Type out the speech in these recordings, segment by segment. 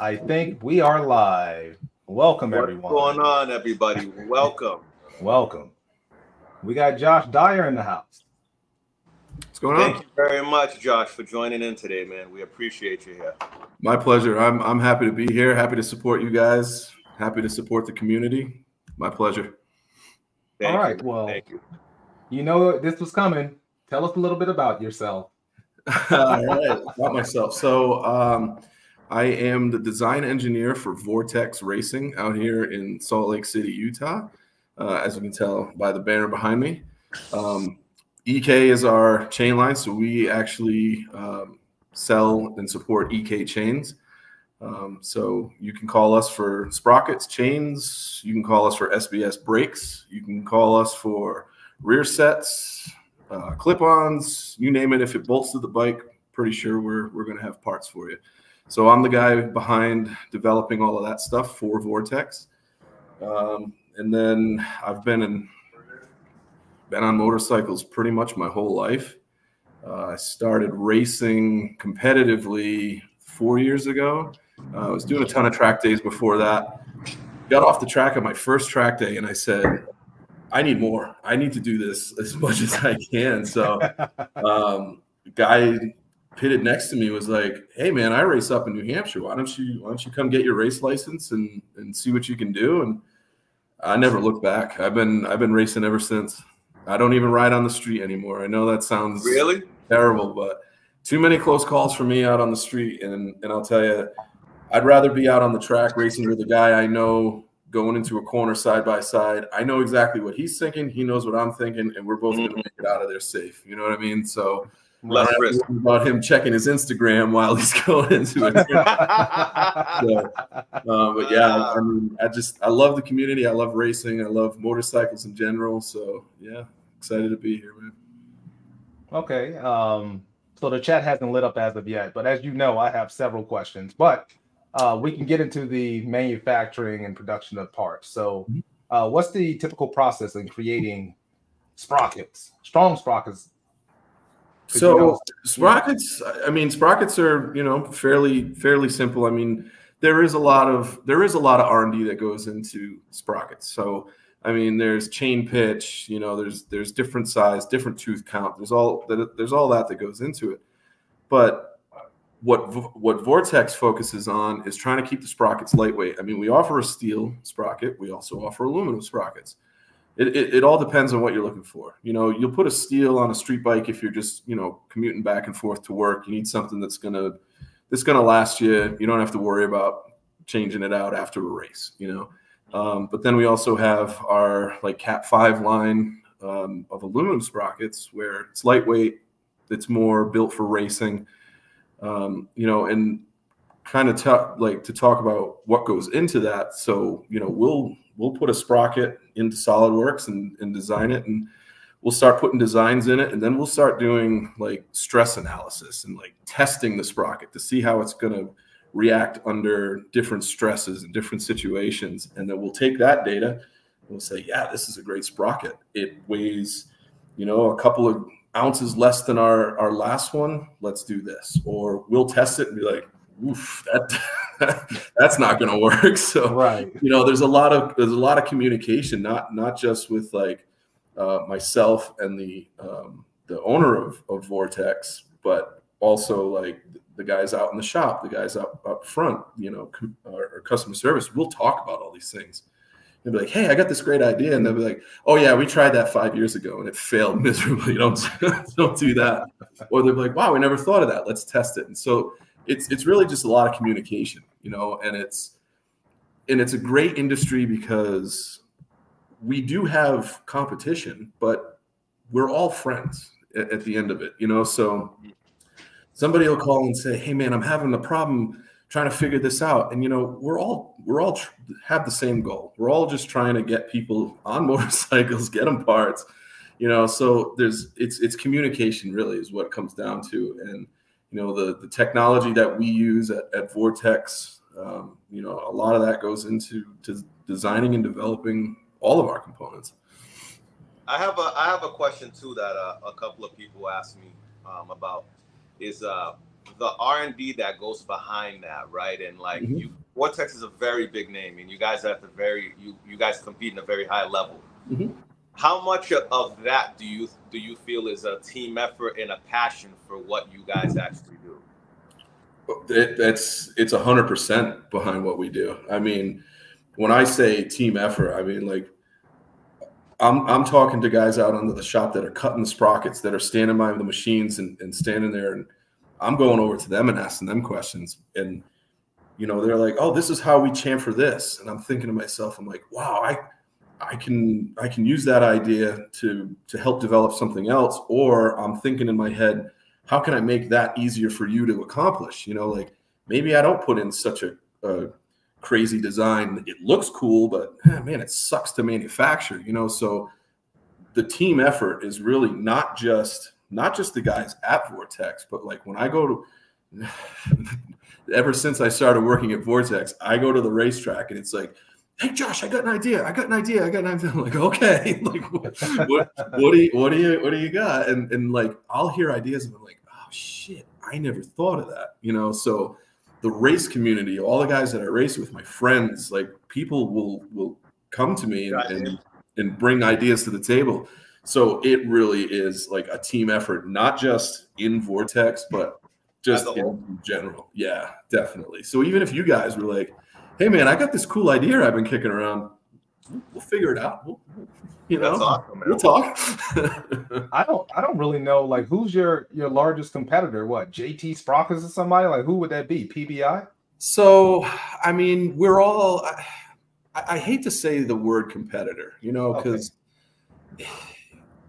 I think we are live. Welcome, What's everyone. What's going on, everybody? Welcome. Welcome. We got Josh Dyer in the house. What's going Thank on? Thank you very much, Josh, for joining in today, man. We appreciate you here. My pleasure. I'm I'm happy to be here. Happy to support you guys. Happy to support the community. My pleasure. Thank All right. you. Well, Thank you. you know this was coming. Tell us a little bit about yourself. All right, about myself. So um, I am the design engineer for Vortex Racing out here in Salt Lake City, Utah. Uh, as you can tell by the banner behind me, um, EK is our chain line. So we actually um, sell and support EK chains. Um, so you can call us for sprockets, chains. You can call us for SBS brakes. You can call us for rear sets, uh, clip-ons, you name it. If it bolts to the bike, pretty sure we're we're going to have parts for you. So I'm the guy behind developing all of that stuff for Vortex, um, and then I've been in been on motorcycles pretty much my whole life. Uh, I started racing competitively four years ago. Uh, I was doing a ton of track days before that. Got off the track on my first track day, and I said, I need more. I need to do this as much as I can. So, um, guy pitted next to me was like, "Hey, man, I race up in New Hampshire. Why don't you Why don't you come get your race license and and see what you can do?" And I never looked back. I've been I've been racing ever since. I don't even ride on the street anymore. I know that sounds Really? terrible, but too many close calls for me out on the street. And and I'll tell you, I'd rather be out on the track racing with a guy I know going into a corner side by side. I know exactly what he's thinking. He knows what I'm thinking, and we're both going to mm-hmm. make it out of there safe. You know what I mean? So Less I don't have to risk. about him checking his Instagram while he's going into it. So, uh, but yeah, I mean, I just I love the community. I love racing. I love motorcycles in general. So yeah, excited to be here, man. Okay. Um, so the chat hasn't lit up as of yet, but as you know, I have several questions. But uh, we can get into the manufacturing and production of parts. So, uh, what's the typical process in creating sprockets, strong sprockets? 'Cause, you So know, sprockets, I mean, sprockets are you know fairly fairly simple. I mean, there is a lot of there is a lot of R and D that goes into sprockets. So I mean, there's chain pitch, you know, there's there's different size, different tooth count. There's all there's all that that goes into it. But what what Vortex focuses on is trying to keep the sprockets lightweight. I mean, we offer a steel sprocket. We also offer aluminum sprockets. It, it, it all depends on what you're looking for. You know, you'll put a steel on a street bike if you're just you know commuting back and forth to work. You need something that's gonna that's gonna last you. You don't have to worry about changing it out after a race. You know. Um, but then we also have our like Cat Five line um, of aluminum sprockets, where it's lightweight, it's more built for racing. Um, you know, and kind of ta- like to talk about what goes into that. So you know, we'll we'll put a sprocket into SolidWorks and, and design it, and we'll start putting designs in it, and then we'll start doing like stress analysis and like testing the sprocket to see how it's going to react under different stresses and different situations. And then we'll take that data and we'll say, yeah, this is a great sprocket. It weighs, you know, a couple of ounces less than our, our last one. Let's do this. Or we'll test it and be like, oof, that that's not gonna work. So right. you know, there's a lot of there's a lot of communication, not not just with like uh, myself and the um, the owner of, of Vortex, but also like the guys out in the shop, the guys up up front, you know, or, customer service. We'll talk about all these things. They'll be like, "Hey, I got this great idea," and they'll be like, "Oh yeah, we tried that five years ago and it failed miserably. Don't don't do that." Or they'll be like, "Wow, we never thought of that. Let's test it." And so it's it's really just a lot of communication, you know, and it's and it's a great industry because we do have competition, but we're all friends at, at the end of it, you know. So somebody will call and say, "Hey, man, I'm having a problem trying to figure this out," and you know, we're all we're all have the same goal. We're all just trying to get people on motorcycles, get them parts, you know. So there's it's it's communication really is what comes down to, and you know the the technology that we use at, at Vortex, um, you know, a lot of that goes into to designing and developing all of our components. I have a I have a question too that uh, a couple of people asked me um, about is uh, the R and D that goes behind that, right? And like Mhm. you, Vortex is a very big name, and you guys are at the very you you guys compete in a very high level. Mhm. How much of that do you do you feel is a team effort and a passion for what you guys actually do? It, that's it's a hundred percent behind what we do. I mean, when I say team effort, I mean like I'm I'm talking to guys out under the shop that are cutting the sprockets, that are standing by the machines and, and standing there, and I'm going over to them and asking them questions, and you know they're like, "Oh, this is how we chamfer this," and I'm thinking to myself, I'm like, "Wow, I I can I can use that idea to to help develop something else," or I'm thinking in my head how can I make that easier for you to accomplish? You know, like maybe I don't put in such a, a crazy design. It looks cool, but eh, man, it sucks to manufacture. You know, so the team effort is really not just not just the guys at Vortex, but like when I go to ever since I started working at Vortex, I go to the racetrack and it's like, hey Josh, I got an idea. I got an idea. I got an idea. I'm like, okay, like what, what, what do you what do you what do you got? And and like I'll hear ideas and I'm like, oh shit, I never thought of that. You know, so the race community, all the guys that I race with, my friends, like people will will come to me and, and and bring ideas to the table. So it really is like a team effort, not just in Vortex, but just As a whole. in general. Yeah, definitely. So even if you guys were like, "Hey, man, I got this cool idea I've been kicking around," we'll figure it out. We'll, you know, awesome, we'll talk. I don't I don't really know like who's your your largest competitor? What JT Sprockets or somebody? Like who would that be? PBI? So, I mean, we're all. I, I hate to say the word competitor, you know, because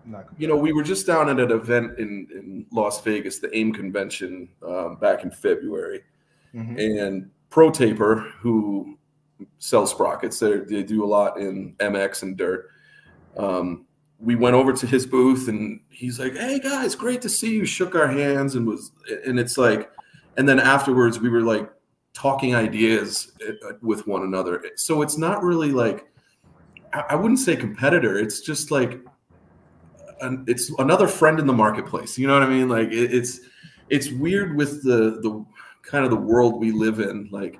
Not you know we were just down at an event in in Las Vegas, the AIM convention, um, back in February, Mhm. and Pro Taper, who sells sprockets, they they do a lot in MX and dirt. Um, we went over to his booth and he's like, "Hey guys, great to see you." Shook our hands and was, and it's like, and then afterwards we were like talking ideas uh, with one another. So it's not really like, I I wouldn't say competitor. It's just like, an, it's another friend in the marketplace. You know what I mean? Like it, it's it's weird with the the kind of the world we live in. Like,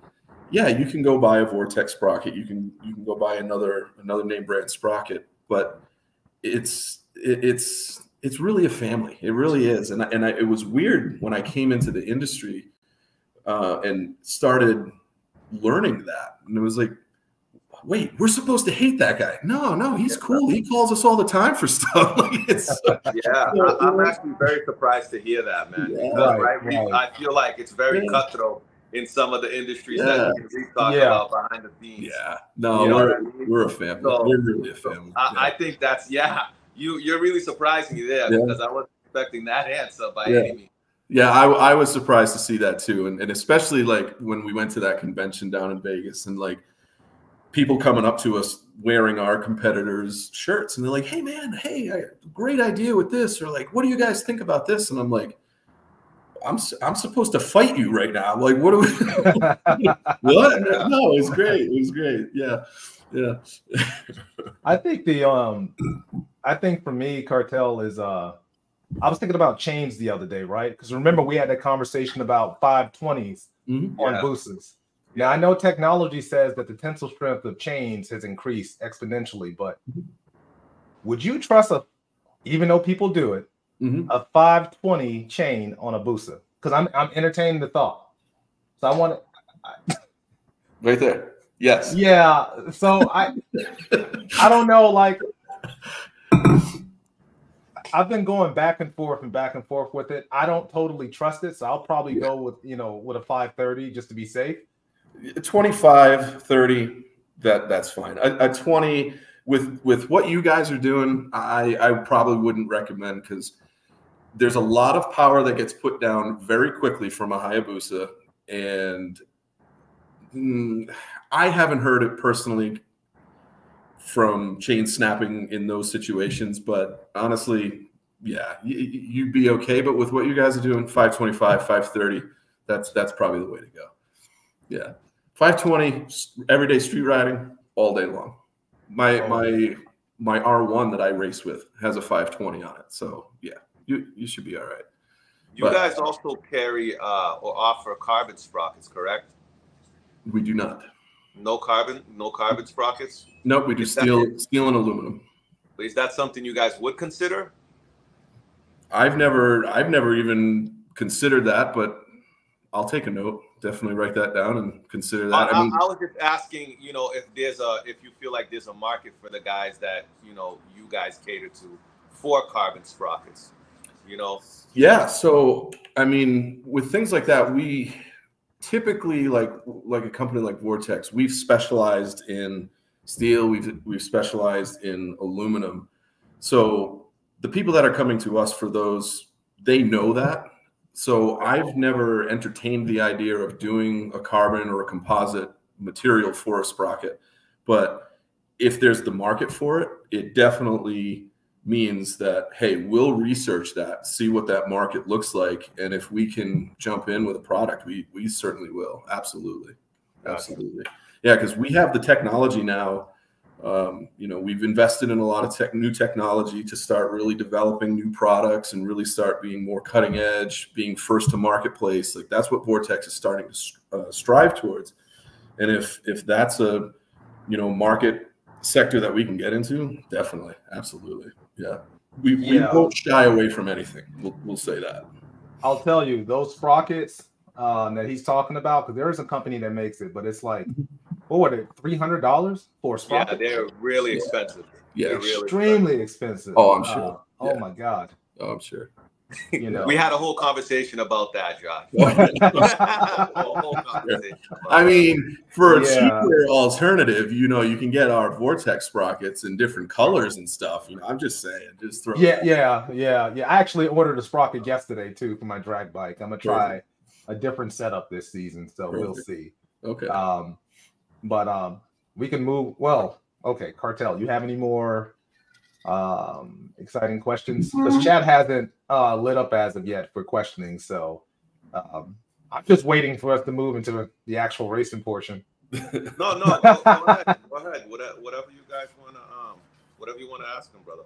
yeah, you can go buy a Vortex sprocket. You can you can go buy another another name brand sprocket, but it's it, it's it's really a family. It really is. And I, and I, it was weird when I came into the industry uh, and started learning that, and it was like. Wait, we're supposed to hate that guy? No, no, he's cool. He calls us all the time for stuff. like it's Yeah, I'm actually very surprised to hear that, man. Yeah. Because, Right, right, we. I feel like it's very Yeah. cutthroat in some of the industries Yeah. that we talk Yeah. about behind the scenes. Yeah, no, You know we're, I mean? we're a family. So- we're really a family. I. I think that's yeah. You you're really surprising me there Yeah. because I wasn't expecting that answer by Yeah. any means. yeah, I, I was surprised to see that too, and, and especially like when we went to that convention down in Vegas, and like people coming up to us wearing our competitors' shirts, and they're like, "Hey, man, hey, I, great idea with this," or like, "What do you guys think about this?" And I'm like. I'm s- I'm supposed to fight you right now. Like, what do we? what? No, it was great. It was great. Yeah, yeah. I think the um I think for me, cartel is uh I was thinking about chains the other day, right? Because remember we had that conversation about 520s Mhm. on Yeah. boosters. Now I know technology says that the tensile strength of chains has increased exponentially, but would you trust a even though people do it, Mhm. a 520 chain on a booster? Because I'm I'm entertaining the thought. So I want to Right there. Yes. yeah. So I I don't know, like I've been going back and forth and back and forth with it. I don't totally trust it, so I'll probably go with you know with a 530 just to be safe. 25 30 that that's fine. A, a 20 with with what you guys are doing i i probably wouldn't recommend because there's a lot of power that gets put down very quickly from a hayabusa and mm, i haven't heard it personally from chain snapping in those situations but honestly yeah you, you'd be okay but with what you guys are doing 525 530 that's that's probably the way to go. Yeah 520 s- everyday street riding all day long. My Oh. my my R1 that I race with has a 520 on it. So yeah, you you should be all right. You but, guys also carry uh, or offer carbon sprockets, correct? We do not. No carbon, no carbon sprockets. Nope, we do is steel, that, steel and aluminum. Is that something you guys would consider? I've never, I've never even considered that, but I'll take a note. Definitely write that down and consider that. I, I, mean, I was just asking, you know, if there's a, if you feel like there's a market for the guys that you know you guys cater to for carbon sprockets, you know. Yeah. So I mean, with things like that, we typically like like a company like Vortex, we've specialized in steel. We've we've specialized in aluminum. So the people that are coming to us for those, they know that. So I've never entertained the idea of doing a carbon or a composite material for a sprocket. But if there's the market for it, it definitely means that hey we'll research that see what that market looks like and if we can jump in with a product we we certainly will. Absolutely. Absolutely. Yeah because we have the technology now um, you know we've invested in a lot of tech new technology to start really developing new products and really start being more cutting edge being first to marketplace like that's what vortex is starting to uh, strive towards and if if that's a you know market sector that we can get into definitely absolutely yeah. We, we won't shy away from anything. We'll, we'll say that. I'll tell you, those sprockets um, that he's talking about, because there is a company that makes it, but it's like, what are they, $300 for a sprocket? Yeah, they're really expensive. Yeah, they're really extremely expensive. expensive. Oh, I'm sure. Uh, oh, my God. Oh, I'm sure. You know, we had a whole conversation about that, Josh. I mean, for a yeah. cheaper alternative, you know, you can get our vortex sprockets in different colors and stuff. You know, I'm just saying, just throw. Yeah, yeah, yeah, yeah. I actually ordered a sprocket yesterday too for my drag bike. I'm gonna try Perfect. a different setup this season, so Perfect. we'll see. Okay. Um, but um, we can move. Well, okay, cartel. You have any more um exciting questions because mm-hmm. chat hasn't uh lit up as of yet for questioning so um i'm just waiting for us to move into the actual racing portion no no go, go ahead go ahead whatever you guys want to um whatever you want to ask them brother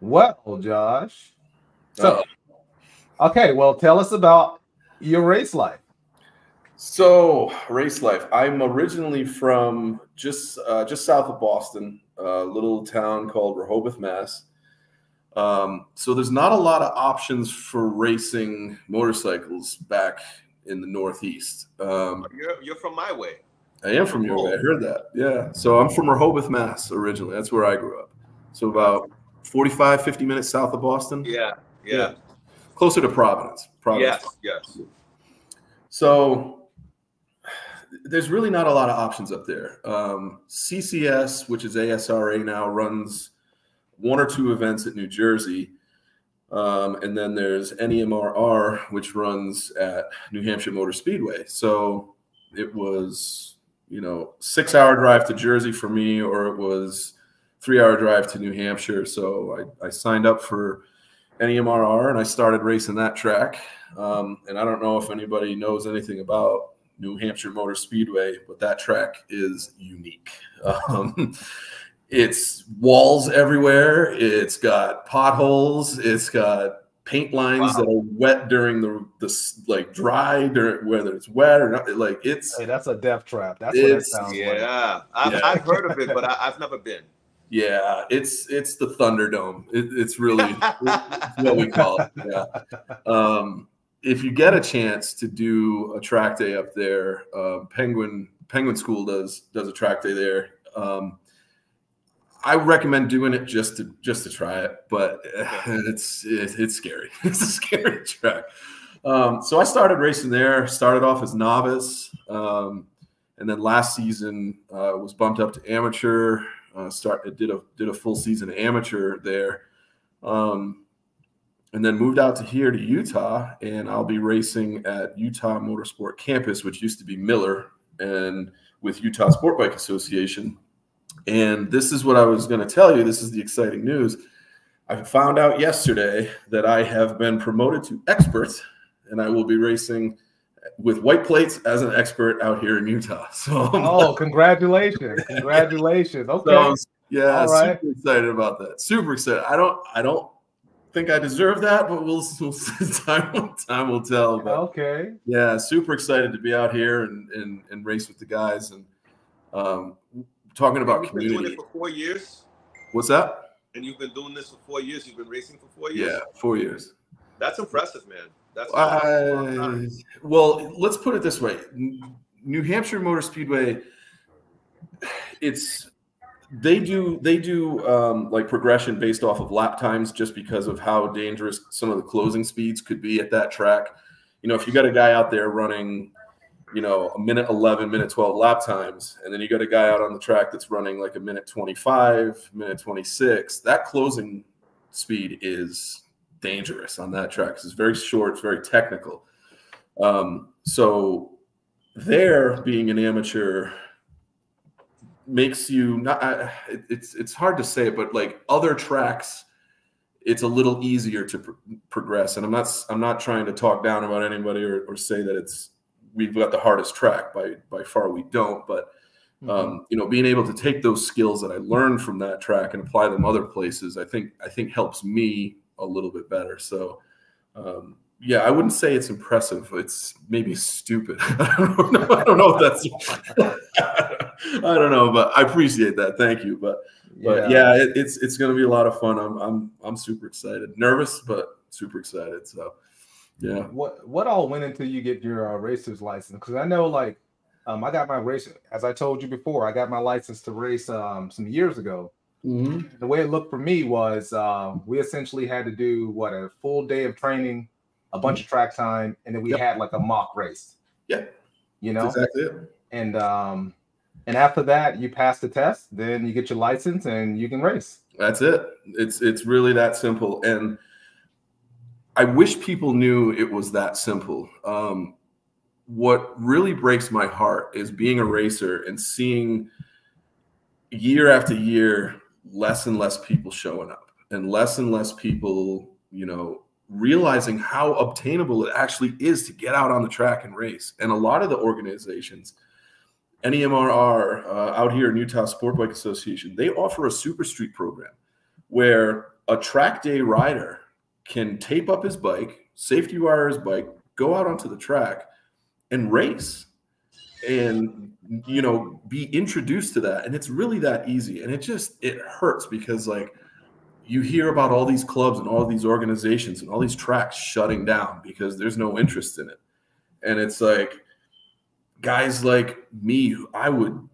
well josh so uh, okay well tell us about your race life so race life i'm originally from just uh, just south of boston a little town called Rehoboth, Mass. Um, so there's not a lot of options for racing motorcycles back in the Northeast. Um, you're, you're from my way. I am from your way. I heard that. Yeah. So I'm from Rehoboth, Mass. Originally, that's where I grew up. So about 45, 50 minutes south of Boston. Yeah. Yeah. yeah. Closer to Providence. Providence. Yes. Yes. So there's really not a lot of options up there. Um, CCS, which is ASRA now, runs one or two events at New Jersey. Um, and then there's NEMRR, which runs at New Hampshire Motor Speedway. So it was, you know, six hour drive to Jersey for me, or it was three hour drive to New Hampshire. So I, I signed up for NEMRR and I started racing that track. Um, and I don't know if anybody knows anything about New Hampshire Motor Speedway, but that track is unique. Um, it's walls everywhere. It's got potholes. It's got paint lines wow. that are wet during the the like dry during whether it's wet or not. Like it's hey, that's a death trap. That's what it sounds yeah. like. I've, I've heard of it, but I, have never been. Yeah, it's it's the Thunderdome. It, it's really it's what we call it. Yeah. Um, if you get a chance to do a track day up there, uh, Penguin Penguin School does does a track day there. Um, I recommend doing it just to just to try it, but it's it, it's scary. It's a scary track. Um, so I started racing there. Started off as novice, um, and then last season uh, was bumped up to amateur. Uh, start did a did a full season amateur there. Um, and then moved out to here to Utah, and I'll be racing at Utah Motorsport Campus, which used to be Miller, and with Utah Sport Bike Association. And this is what I was going to tell you. This is the exciting news. I found out yesterday that I have been promoted to expert, and I will be racing with white plates as an expert out here in Utah. So, oh, congratulations! Congratulations. Okay. So, yeah, super excited about that. Super excited. I don't, I don't think I deserve that, but we'll, we'll time, time will tell. But okay. Yeah, super excited to be out here and and, and race with the guys and um, talking about You've community. Been doing it for four years, What's that? and you've been doing this for four years. You've been racing for four years. Yeah, four years. that's impressive, man. That's Uh, well, let's put it this way: New Hampshire Motor Speedway, it's they do they do um, like progression based off of lap times, just because of how dangerous some of the closing speeds could be at that track. You know, if you got a guy out there running, you know, a minute eleven, minute twelve lap times, and then you got a guy out on the track that's running like a minute twenty five, minute twenty six, that closing speed is dangerous on that track it's very short, it's very technical. Um, so there being an amateur makes you not I- it, it's it's hard to say it, but like other tracks it's a little easier to pro- progress. And i'm not i'm not trying to talk down about anybody or, or say that it's we've got the hardest track. By by far we don't. But Mm-hmm. um, you know being able to take those skills that i learned from that track and apply them other places i think i think helps me a little bit better. So um, yeah i wouldn't say it's impressive. It's maybe stupid. I don't know. I don't know if that's i don't know but i appreciate that thank you but but yeah, it, it's it's going to be a lot of fun i'm i'm i'm super excited nervous but super excited so yeah What what all went into you get your uh, racer's license? Because I know, like, um, I got my race as I told you before. I got my license to race um some years ago. Mhm. The way it looked for me was uh, we essentially had to do what a full day of training, a bunch of track time, and then we Yep. had like a mock race. Yeah. You know, that's exactly it and um, and after that, you pass the test, then you get your license and you can race. That's it. It's it's really that simple. And I wish people knew it was that simple. Um, what really breaks my heart is being a racer and seeing year after year less and less people showing up and less and less people, you know, realizing how obtainable it actually is to get out on the track and race. And a lot of the organizations, NEMRR uh, out here in Utah Sport Bike Association, they offer a super street program where a track day rider can tape up his bike, safety wire his bike, go out onto the track and race and you know be introduced to that. And it's really that easy. And it just it hurts because like you hear about all these clubs and all these organizations and all these tracks shutting down because there's no interest in it. And it's like guys like me i would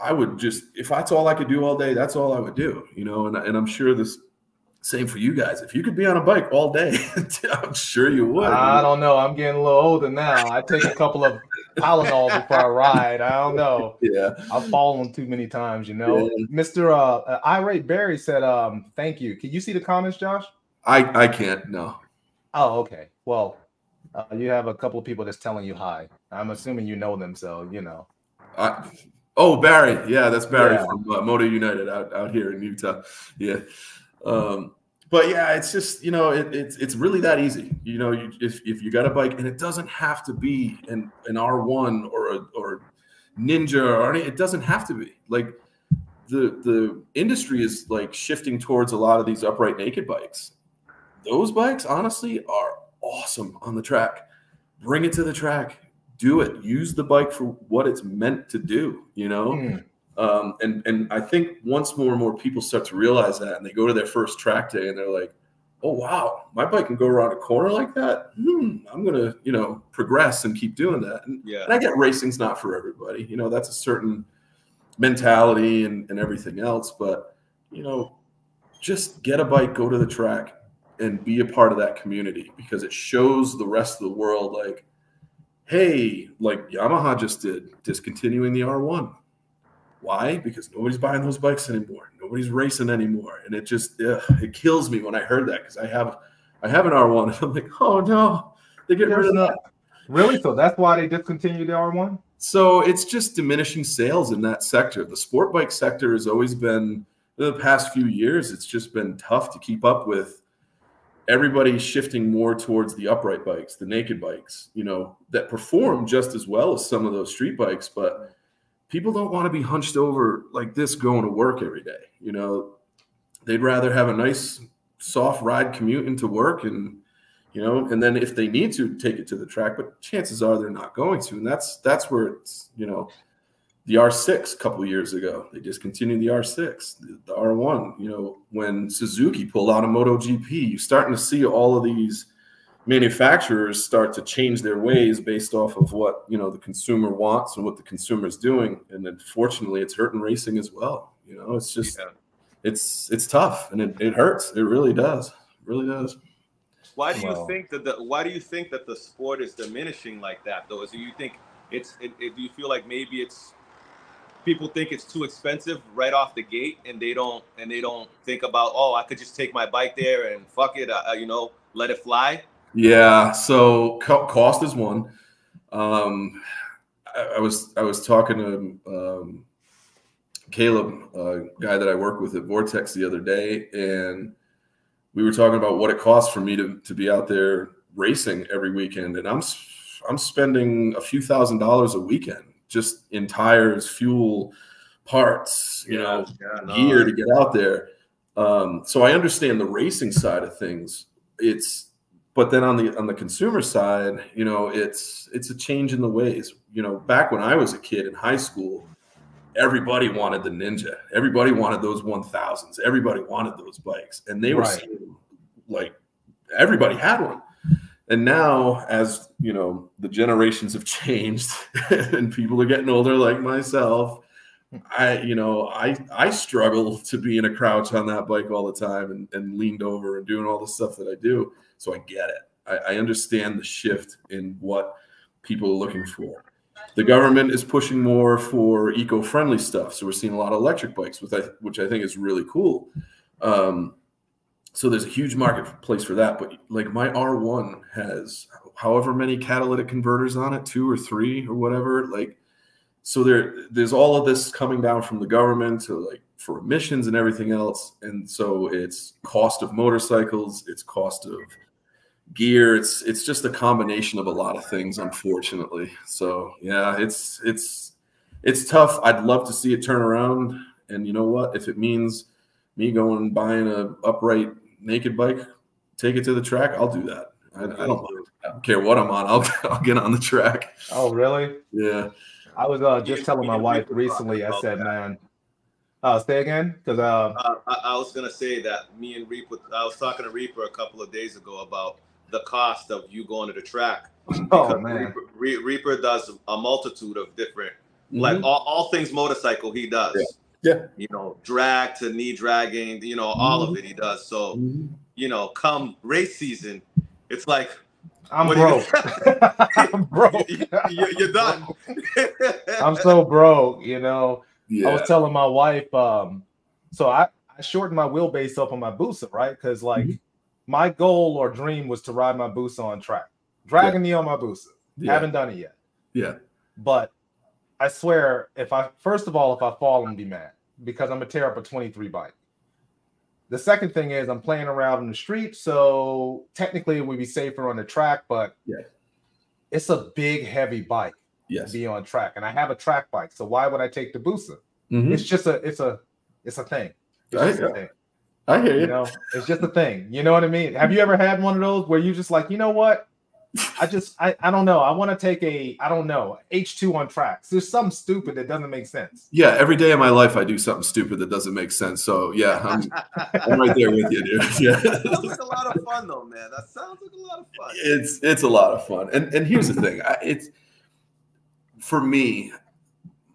i would just if that's all i could do all day that's all i would do you know and, and i'm sure this same for you guys if you could be on a bike all day i'm sure you would I don't know. I'm getting a little older now. I take a couple of Tylenol before I ride. I don't know. yeah I've fallen too many times, you know. Yeah. Mr. Uh, uh, Irate Barry said, um, thank you. Can you see the comments, Josh? i i can't no Oh, okay. Well, uh, you have a couple of people that's telling you hi. I'm assuming you know them, so you know. I, oh barry yeah that's barry Yeah. from uh, moto united out, out here in utah yeah um but yeah it's just you know it, it's it's really that easy you know you, if, if you got a bike and it doesn't have to be an, an r1 or a or ninja or any, it doesn't have to be like the the industry is like shifting towards a lot of these upright naked bikes those bikes honestly are awesome on the track bring it to the track do it use the bike for what it's meant to do you know Hmm. um, and and I think once more and more people start to realize that, and they go to their first track day, and they're like, "Oh wow, my bike can go around a corner like that. Hmm, I'm gonna you know progress and keep doing that." And, Yeah. and I get racing's not for everybody. You know, that's a certain mentality and, and everything else. But you know, just get a bike, go to the track, and be a part of that community because it shows the rest of the world like, hey, like Yamaha just did, discontinuing the R1. Why? Because nobody's buying those bikes anymore. Nobody's racing anymore, and it just ugh, it kills me when I heard that because I have I have an R1 and I'm like, oh no, they get rid of that. Really? So that's why they discontinued the R1? So it's just diminishing sales in that sector. The sport bike sector has always been in the past few years. It's just been tough to keep up with. Everybody's shifting more towards the upright bikes, the naked bikes, you know, that perform just as well as some of those street bikes, but people don't want to be hunched over like this going to work every day. You know, they'd rather have a nice soft ride commute into work and you know and then if they need to take it to the track but chances are they're not going to and that's that's where it's you know the R6 a couple years ago. They discontinued the R6, the, the, R1. You know, when Suzuki pulled out of MotoGP, you're starting to see all of these manufacturers start to change their ways based off of what you know the consumer wants and what the consumer is doing. And unfortunately, it's hurting racing as well. You know, it's just yeah. it's it's tough and it, it hurts. It really does. It really does. Why do you think that the why do you think that the sport is diminishing like that though? Is do you think it's it, it, do you feel like maybe it's people think it's too expensive right off the gate and they don't and they don't think about oh i could just take my bike there and fuck it uh, you know let it fly. Yeah so cost is one. Um i, I was i was talking to um, caleb a guy that i work with at vortex the other day and we were talking about what it costs for me to, to be out there racing every weekend and i'm i'm spending a few thousand dollars a weekend just in tires, fuel, parts, you yeah, know, yeah, no. gear to get out there. Um, so I understand the racing side of things. It's but then on the on the consumer side, you know, it's it's a change in the ways. You know, back when I was a kid in high school, everybody wanted the Ninja. Everybody wanted those 1000s. Everybody wanted those bikes. And they were right. like everybody had one and now as you know the generations have changed and people are getting older like myself i you know i i struggle to be in a crouch on that bike all the time and, and leaned over and doing all the stuff that i do. So i get it. I, I understand the shift in what people are looking for. The government is pushing more for eco-friendly stuff. So we're seeing a lot of electric bikes which i which i think is really cool. Um, so there's a huge marketplace for that but like my r1 has however many catalytic converters on it two or three or whatever like so there there's all of this coming down from the government to like for emissions and everything else and so it's cost of motorcycles it's cost of gear it's it's just a combination of a lot of things unfortunately. So yeah it's it's it's tough. I'd love to see it turn around and you know what? If it means me going buying a upright naked bike, take it to the track, I'll do that. I, I don't, I don't care what I'm on. I'll, I'll get on the track. Oh, really? Yeah. I was uh, just telling my wife recently. I said, man, uh, say again, because uh, uh, I, I, was gonna say that me and Reaper. I was talking to Reaper a couple of days ago about the cost of you going to the track. Oh man, Reaper, Reaper, does a multitude of different, mm-hmm. like all, all things motorcycle. He does. Yeah. Yeah. You know, drag to knee dragging, you know, all mm-hmm. of it he does. So, mm-hmm. you know, come race season, it's like I'm broke. I'm broke. you, are done. I'm so broke, you know. Yeah. I was telling my wife, um, so I, I shortened my wheelbase up on my Busa, right? Because like mm-hmm. my goal or dream was to ride my Busa on track. Dragging yeah. me on my Busa. Yeah. Haven't done it yet. Yeah. But I swear, if I first of all, if I fall, I'm be mad because I'm gonna tear up a 23 bike. The second thing is I'm playing around in the street, so technically it would be safer on the track, but yeah, it's a big, heavy bike. Yes, be on track, and I have a track bike, so why would I take the Busa? Mm-hmm. It's just a, it's a, it's a thing. It's I, a thing. I hear you. you know, it's just a thing. You know what I mean? Have you ever had one of those where you just like, you know what? I just I, I don't know. I want to take a I don't know H2 on tracks. There's something stupid that doesn't make sense. Yeah, every day of my life I do something stupid that doesn't make sense. So yeah, I'm, I'm right there with you, dude. Yeah. That sounds like a lot of fun though, man. That sounds like a lot of fun. It's it's a lot of fun. And and here's the thing. I, it's for me,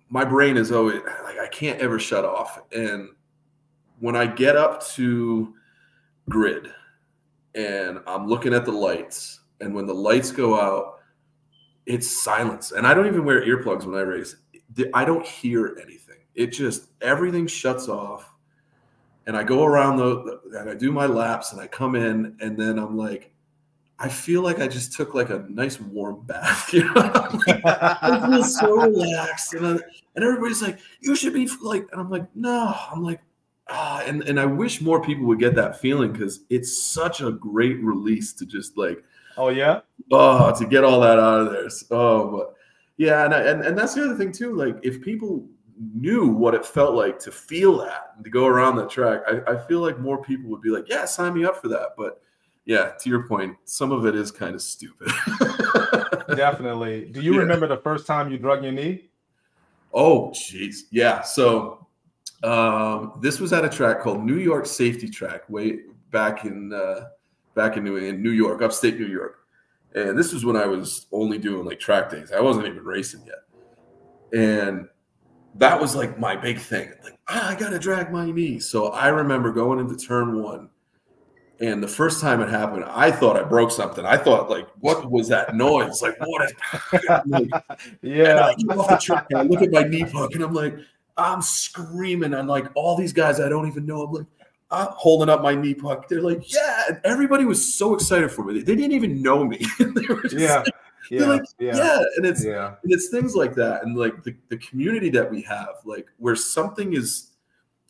my brain is always like I can't ever shut off. And when I get up to grid and I'm looking at the lights and when the lights go out, it's silence. And I don't even wear earplugs when I race. I don't hear anything. It just everything shuts off. And I go around the and I do my laps and I come in and then I'm like, I feel like I just took like a nice warm bath. You know, I feel so relaxed, and I, and everybody's like, "You should be like," and I'm like, "No," I'm like, ah, and and I wish more people would get that feeling because it's such a great release to just like Oh yeah. Oh, to get all that out of there. Oh, but yeah, and, and and that's the other thing too. Like, if people knew what it felt like to feel that and to go around that track, I, I feel like more people would be like, "Yeah, sign me up for that." But yeah, to your point, some of it is kind of stupid. Definitely. Do you yeah. remember the first time you drug your knee? Oh, jeez. Yeah. So um, this was at a track called New York Safety Track, way back in uh, back in New, in New York, upstate New York. And this was when I was only doing like track days. I wasn't even racing yet. And that was like my big thing. Like, ah, I gotta drag my knee. So I remember going into turn one and the first time it happened, I thought I broke something. I thought, like, what was that noise? Like, what is like, yeah. I get off the track and I look at my knee puck and I'm like, I'm screaming. I'm like, all these guys I don't even know. I'm like, I'm holding up my knee puck. They're like, yeah. And everybody was so excited for me. They didn't even know me. they were just yeah. Like, yeah, like, yeah, yeah, and it's yeah. and it's things like that, and like the, the community that we have, like where something is,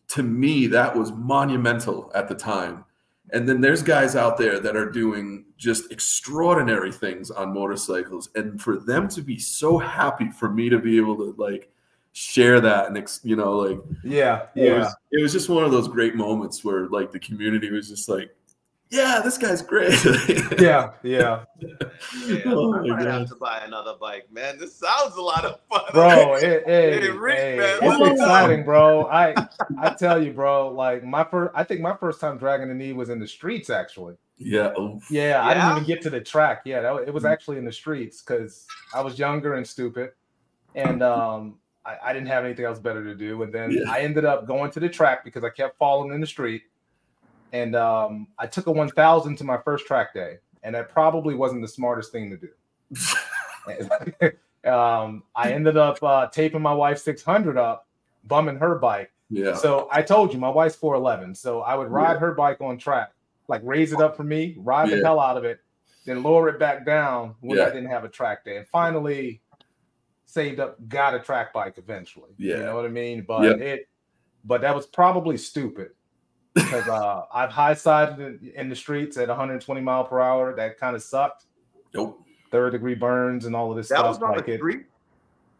to me, that was monumental at the time and then there's guys out there that are doing just extraordinary things on motorcycles. And for them to be so happy for me to be able to like share that and you know like yeah yeah it was, it was just one of those great moments where like the community was just like yeah, this guy's great. yeah, yeah. yeah oh I might have to buy another bike, man. This sounds a lot of fun, bro. It, hey, hey, Rick, hey, man, it's exciting, bro. I I tell you, bro. Like my first, I think my first time dragging the knee was in the streets, actually. Yeah. Yeah, yeah. I didn't even get to the track. Yeah, that, it was actually in the streets because I was younger and stupid, and um, I, I, didn't have anything else better to do. And then yeah. I ended up going to the track because I kept falling in the street and um, I took a 1000 to my first track day, and that probably wasn't the smartest thing to do. um, I ended up uh, taping my wife 600 up, bumming her bike. Yeah. So I told you my wife's 411, so I would ride yeah. her bike on track, like raise it up for me, ride yeah. the hell out of it, then lower it back down when. I didn't have a track day, and finally saved up, got a track bike eventually. Yeah. You know what I mean? But it, but that was probably stupid because uh, I've high sided in, in, the streets at 120 mile per hour. That kind of sucked. Nope. Third degree burns and all of this that stuff. Was not like it. Street?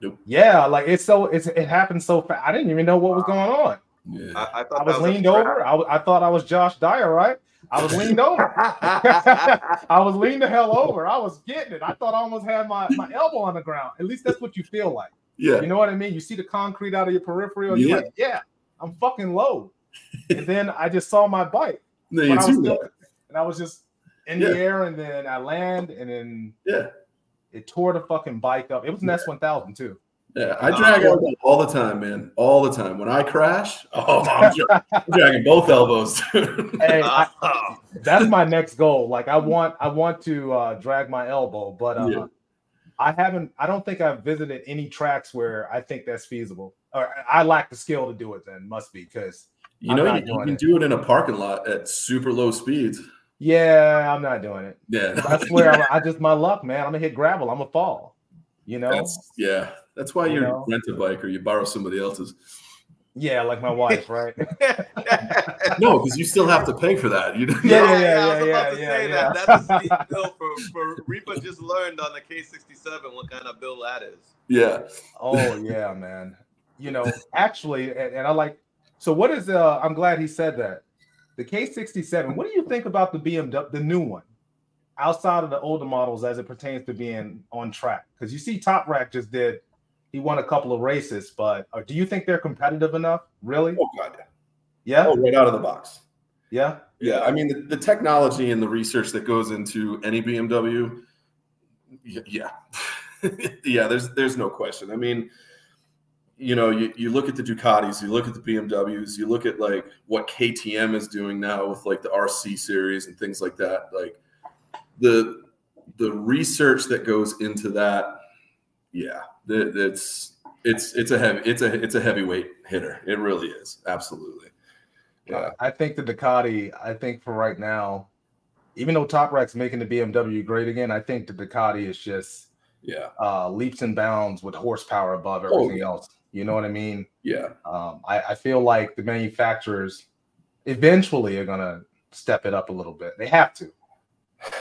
Nope. Yeah, like it's so it's it happened so fast. I didn't even know what was going on. Yeah. I, I, I was, was leaned over. I, I thought I was Josh Dyer, right? I was leaned over. I was leaned the hell over. I was getting it. I thought I almost had my, my elbow on the ground. At least that's what you feel like. Yeah. You know what I mean? You see the concrete out of your peripheral. You're yeah. like, yeah, I'm fucking low and then I just saw my bike. No, you still, and I was just in yeah. the air, and then I land, and then yeah, it tore the fucking bike up. It was an S one thousand too. Yeah, I drag uh, all the time, man. All the time. When I crash, oh, I'm, I'm dragging both elbows. hey, I, that's my next goal. Like, I want, I want to uh, drag my elbow, but uh, yeah. I haven't. I don't think I've visited any tracks where I think that's feasible, or I lack the skill to do it. Then must be because you know, you, you, can it. do it in a parking lot at super low speeds. Yeah, I'm not doing it. Yeah, that's where I'm, I just my luck, man. I'm gonna hit gravel. I'm gonna fall. You know. That's, yeah, that's why you, you know? rent a bike or you borrow somebody else's. Yeah, like my wife, right? no, because you still have to pay for that. You yeah, yeah, yeah, yeah. I was about yeah, to yeah, say yeah. that. That's a steep bill for for Reaper. Just learned on the K67 what kind of bill that is. Yeah. Oh yeah, man. You know, actually, and, and I like so what is uh I'm glad he said that. The K67, what do you think about the BMW, the new one? Outside of the older models as it pertains to being on track? Because you see Toprak just did he won a couple of races, but uh, do you think they're competitive enough? Really? Oh god, yeah. Oh, right out of the box. Yeah. Yeah. I mean, the, the technology and the research that goes into any BMW, yeah. yeah, there's there's no question. I mean, you know, you, you look at the Ducatis, you look at the BMWs, you look at like what KTM is doing now with like the RC series and things like that. Like the the research that goes into that, yeah, it's it's it's a heavy it's a it's a heavyweight hitter. It really is, absolutely. Yeah, I think the Ducati. I think for right now, even though Toprak's making the BMW great again, I think the Ducati is just yeah uh, leaps and bounds with horsepower above oh, everything oh, else. You know what I mean? Yeah. Um, I, I feel like the manufacturers eventually are gonna step it up a little bit. They have to.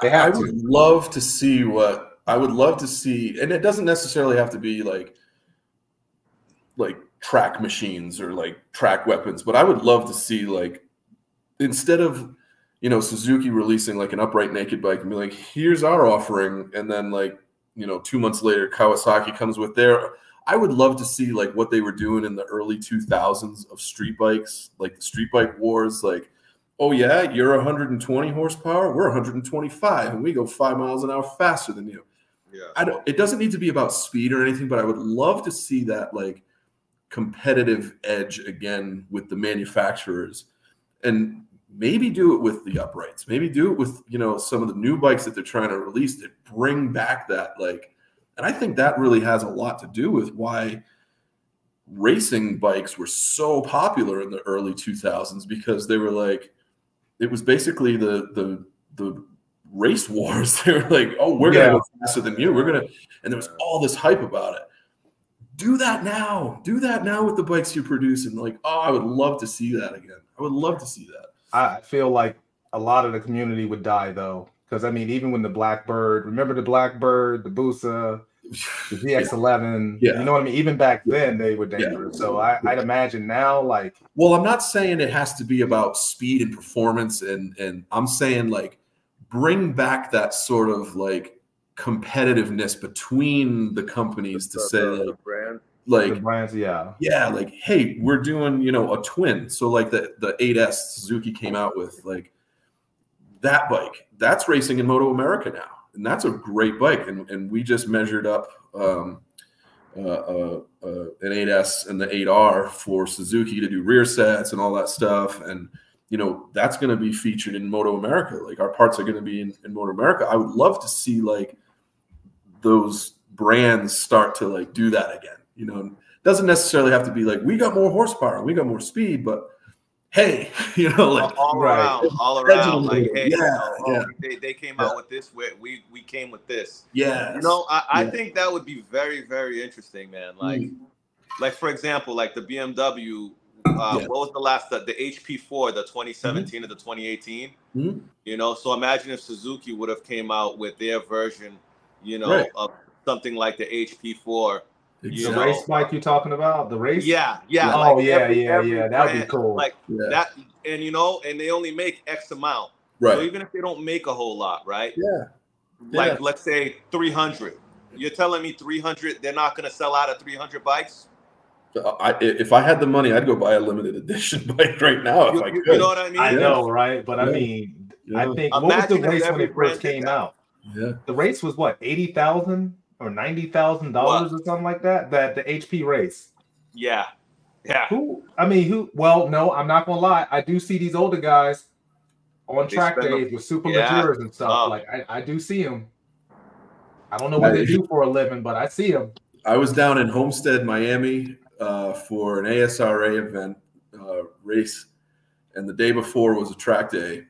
They have I, I would to. love to see what I would love to see, and it doesn't necessarily have to be like like track machines or like track weapons, but I would love to see like instead of you know Suzuki releasing like an upright naked bike and be like, here's our offering, and then like you know two months later Kawasaki comes with their. I would love to see like what they were doing in the early 2000s of street bikes, like the street bike wars, like oh yeah, you're 120 horsepower, we're 125, and we go five miles an hour faster than you. Yeah. I don't. It doesn't need to be about speed or anything, but I would love to see that like competitive edge again with the manufacturers, and maybe do it with the uprights. Maybe do it with you know some of the new bikes that they're trying to release that bring back that like. And I think that really has a lot to do with why racing bikes were so popular in the early 2000s because they were like it was basically the the the race wars. they were like, "Oh, we're gonna go faster than you. We're gonna," and there was all this hype about it. Do that now. Do that now with the bikes you're producing. Like, oh, I would love to see that again. I would love to see that. I feel like a lot of the community would die though, because I mean, even when the Blackbird, remember the Blackbird, the Busa, the ZX11. Yeah. You know what I mean? Even back then, they were dangerous. Yeah. So I, would imagine now, like. Well, I'm not saying it has to be about speed and performance, and and I'm saying like bring back that sort of like competitiveness between the companies to say like, brand. like the brands, yeah, yeah, like hey, we're doing you know a twin. So like the the 8S Suzuki came out with like that bike. That's racing in Moto America now and that's a great bike. And, and we just measured up um, uh, uh, uh, an 8S and the 8R for Suzuki to do rear sets and all that stuff. And you know that's going to be featured in Moto America. Like our parts are going to be in, in Moto America. I would love to see like those brands start to like do that again. You know, doesn't necessarily have to be like we got more horsepower, we got more speed, but hey, you know, like all around, right. all around, like hey, yeah, oh, yeah. They, they came yeah. out with this, we we came with this. Yeah, you know, I, I yeah. think that would be very very interesting, man. Like, mm. like for example, like the BMW. Uh, yeah. What was the last the, the HP4, the 2017 mm-hmm. or the 2018? Mm-hmm. You know, so imagine if Suzuki would have came out with their version, you know, right. of something like the HP4 Exactly. The race bike you're talking about? The race? Yeah, yeah. Oh like yeah, every, yeah, every yeah. That'd be cool. Like yeah. that, and you know, and they only make X amount. Right. So even if they don't make a whole lot, right? Yeah. Like yeah. let's say 300. You're telling me 300? They're not going to sell out of 300 bikes? I, if I had the money, I'd go buy a limited edition bike right now if you, I could. You know what I mean? I know, right? But I mean, I think Imagine what was the race when it first came out? Yeah. The race was what eighty thousand or ninety thousand dollars or something like that. That the HP race. Yeah, yeah. Who? I mean, who? Well, no, I'm not gonna lie. I do see these older guys on they track days with super yeah. and stuff. Oh. Like I, I do see them. I don't know what they do for a living, but I see them. I was down in Homestead, Miami, uh, for an ASRA event uh, race, and the day before was a track day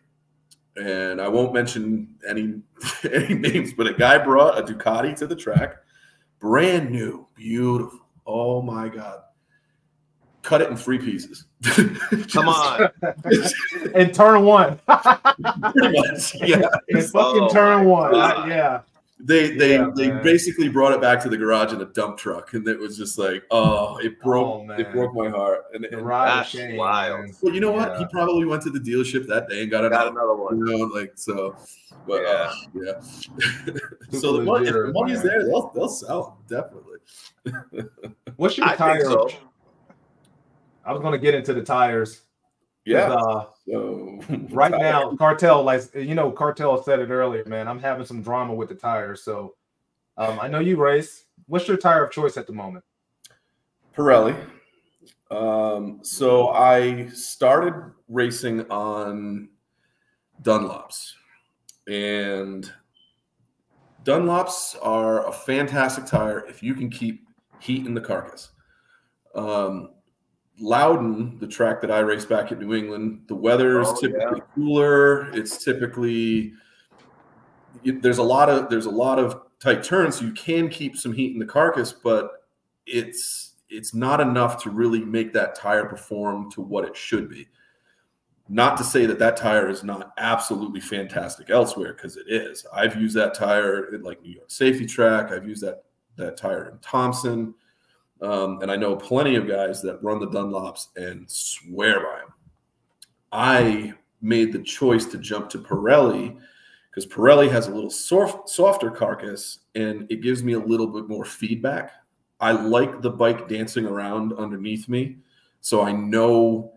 and I won't mention any any names, but a guy brought a Ducati to the track, brand new, beautiful. Oh my god! Cut it in three pieces. Come on, in turn one. Pretty much, yeah. In fucking oh turn one, yeah. They they yeah, they man. basically brought it back to the garage in a dump truck, and it was just like, oh, it broke oh, it broke my heart. And, and that's shame, wild. Man. Well, you know what? Yeah. He probably went to the dealership that day and got, got another, one. You know, like so. But yeah, uh, yeah. so the money, if the money's there, they'll they'll sell definitely. What's your tire? So. I was going to get into the tires. Yeah. Uh, so, right now, cartel, like you know, cartel said it earlier, man. I'm having some drama with the tires. So um, I know you race. What's your tire of choice at the moment? Pirelli. Um, so I started racing on Dunlops, and Dunlops are a fantastic tire if you can keep heat in the carcass. Um, Loudon, the track that I race back in New England, the weather is oh, typically yeah. cooler. It's typically there's a lot of there's a lot of tight turns. So you can keep some heat in the carcass, but it's it's not enough to really make that tire perform to what it should be. Not to say that that tire is not absolutely fantastic elsewhere, because it is. I've used that tire in like New York Safety Track. I've used that that tire in Thompson Um, and I know plenty of guys that run the Dunlops and swear by them. I made the choice to jump to Pirelli because Pirelli has a little soft, softer carcass and it gives me a little bit more feedback. I like the bike dancing around underneath me, so I know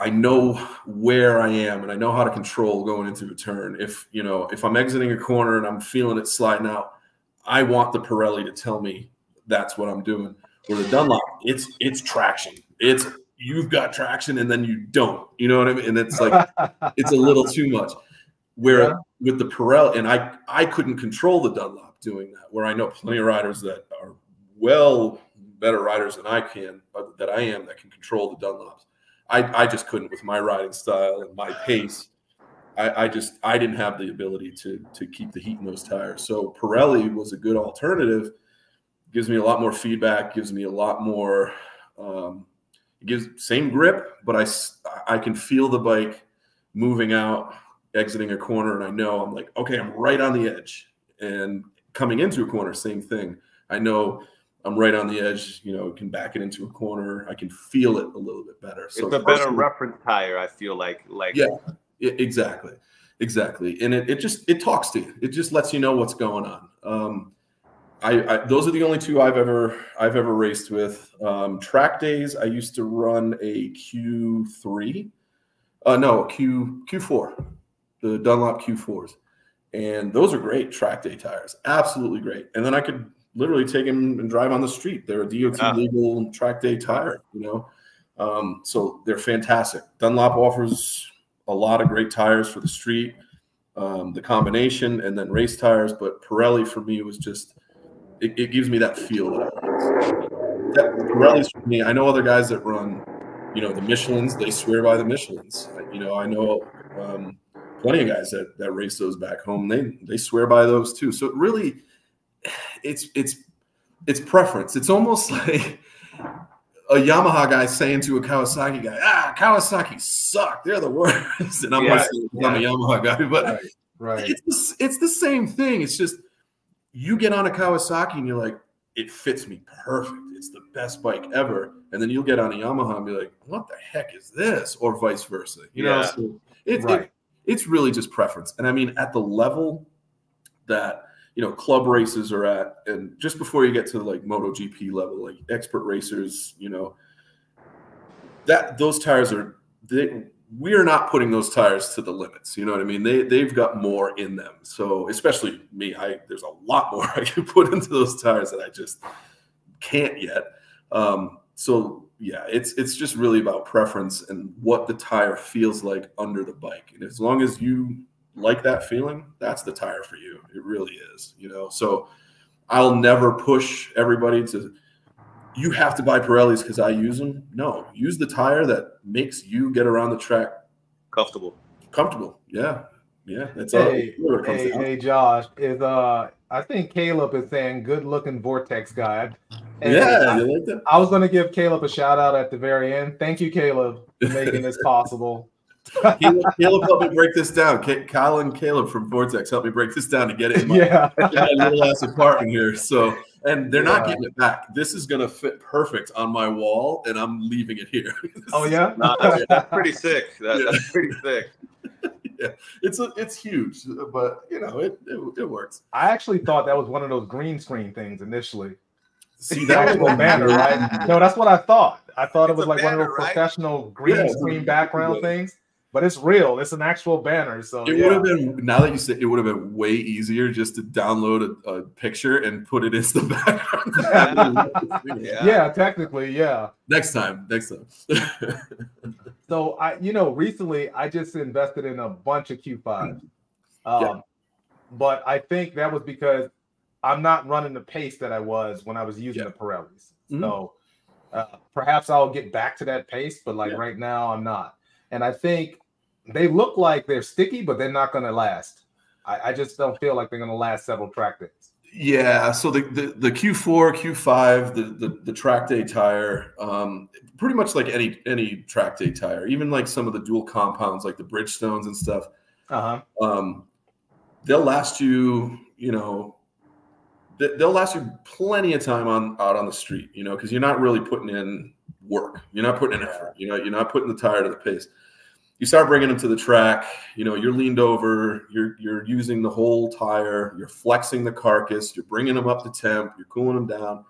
I know where I am and I know how to control going into a turn. If you know, if I'm exiting a corner and I'm feeling it sliding out, I want the Pirelli to tell me that's what I'm doing. Where the Dunlop, it's it's traction. It's you've got traction and then you don't. You know what I mean? And it's like it's a little too much. Where yeah. with the Pirelli, and I I couldn't control the Dunlop doing that. Where I know plenty of riders that are well better riders than I can, that I am, that can control the Dunlops I, I just couldn't with my riding style and my pace. I, I, just I didn't have the ability to to keep the heat in those tires. So Pirelli was a good alternative. Gives me a lot more feedback. Gives me a lot more. Um, it gives same grip, but I I can feel the bike moving out, exiting a corner, and I know I'm like okay, I'm right on the edge. And coming into a corner, same thing. I know I'm right on the edge. You know, can back it into a corner. I can feel it a little bit better. So it's a better reference tire. I feel like, like yeah, exactly, exactly. And it, it just it talks to you. It just lets you know what's going on. Um, I, I, those are the only two I've ever I've ever raced with. Um, track days, I used to run a Q three, uh, no Q Q four, the Dunlop Q fours, and those are great track day tires. Absolutely great. And then I could literally take them and drive on the street. They're a DOT legal track day tire, you know. Um, so they're fantastic. Dunlop offers a lot of great tires for the street, um, the combination, and then race tires. But Pirelli for me was just it, it gives me that feel. That Pirelli's for me. I know other guys that run, you know, the Michelin's. They swear by the Michelin's. You know, I know um, plenty of guys that that race those back home. They they swear by those too. So it really it's it's it's preference. It's almost like a Yamaha guy saying to a Kawasaki guy, "Ah, Kawasaki suck. They're the worst." And I'm yeah, yeah. I'm a Yamaha guy, but right, right. It's, it's the same thing. It's just you get on a Kawasaki and you're like, "It fits me perfect. It's the best bike ever." And then you'll get on a Yamaha and be like, "What the heck is this?" Or vice versa. You yeah. know, so it's right. it, it's really just preference. And I mean, at the level that you know club races are at and just before you get to like MotoGP level like expert racers you know that those tires are they we are not putting those tires to the limits you know what i mean they they've got more in them so especially me i there's a lot more i can put into those tires that i just can't yet um, so yeah it's it's just really about preference and what the tire feels like under the bike and as long as you like that feeling, that's the tire for you. It really is, you know. So I'll never push everybody to you have to buy Pirellis because I use them. No, use the tire that makes you get around the track comfortable. Comfortable, yeah, yeah. That's hey, all. Hey, hey, Josh is uh. I think Caleb is saying good looking vortex guy. And yeah, I, like I was going to give Caleb a shout out at the very end. Thank you, Caleb, for making this possible. Caleb, Caleb helped me break this down. Kyle and Caleb from Vortex helped me break this down to get it in my, yeah. little ass apartment here. So, and they're yeah. not getting it back. This is gonna fit perfect on my wall, and I'm leaving it here. oh yeah, no, that's, that's, pretty sick. That, yeah. That's pretty sick. yeah, it's a, it's huge, but you know it, it, it works. I actually thought that was one of those green screen things initially. See, that was a banner, right? No, that's what I thought. I thought it's it was like banner, one of those right? professional green yeah, screen background things but it's real. It's an actual banner. So it yeah. would have been now that you said it would have been way easier just to download a, a picture and put it as the background. yeah. yeah, technically, yeah. Next time, next time. so I, you know, recently I just invested in a bunch of Q5, Um, yeah. But I think that was because I'm not running the pace that I was when I was using yeah. the Pirellis. Mm-hmm. So uh, perhaps I'll get back to that pace, but like right now I'm not. And I think they look like they're sticky, but they're not going to last. I, I, just don't feel like they're going to last several track days. Yeah, so the, the, the Q4, Q5, the, the, the track day tire, um, pretty much like any any track day tire, even like some of the dual compounds like the Bridgestones and stuff. Uh-huh. Um, they'll last you, you know, they'll last you plenty of time on out on the street, you know, because you're not really putting in work. You're not putting in effort. You know, you're not putting the tire to the pace. You start bringing them to the track. You know, you're leaned over. You're you're using the whole tire. You're flexing the carcass. You're bringing them up to temp. You're cooling them down.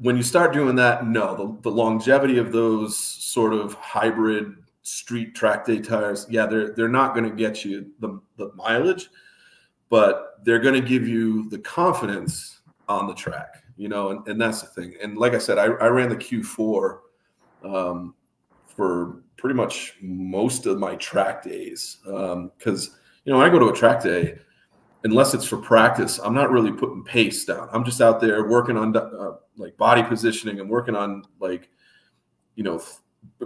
When you start doing that, no, the, the longevity of those sort of hybrid street track day tires, yeah, they're they're not going to get you the the mileage but they're going to give you the confidence on the track, you know, and, and that's the thing. And like I said, I, I ran the Q4 um, for pretty much most of my track days because, um, you know, when I go to a track day, unless it's for practice, I'm not really putting pace down. I'm just out there working on uh, like body positioning and working on like, you know,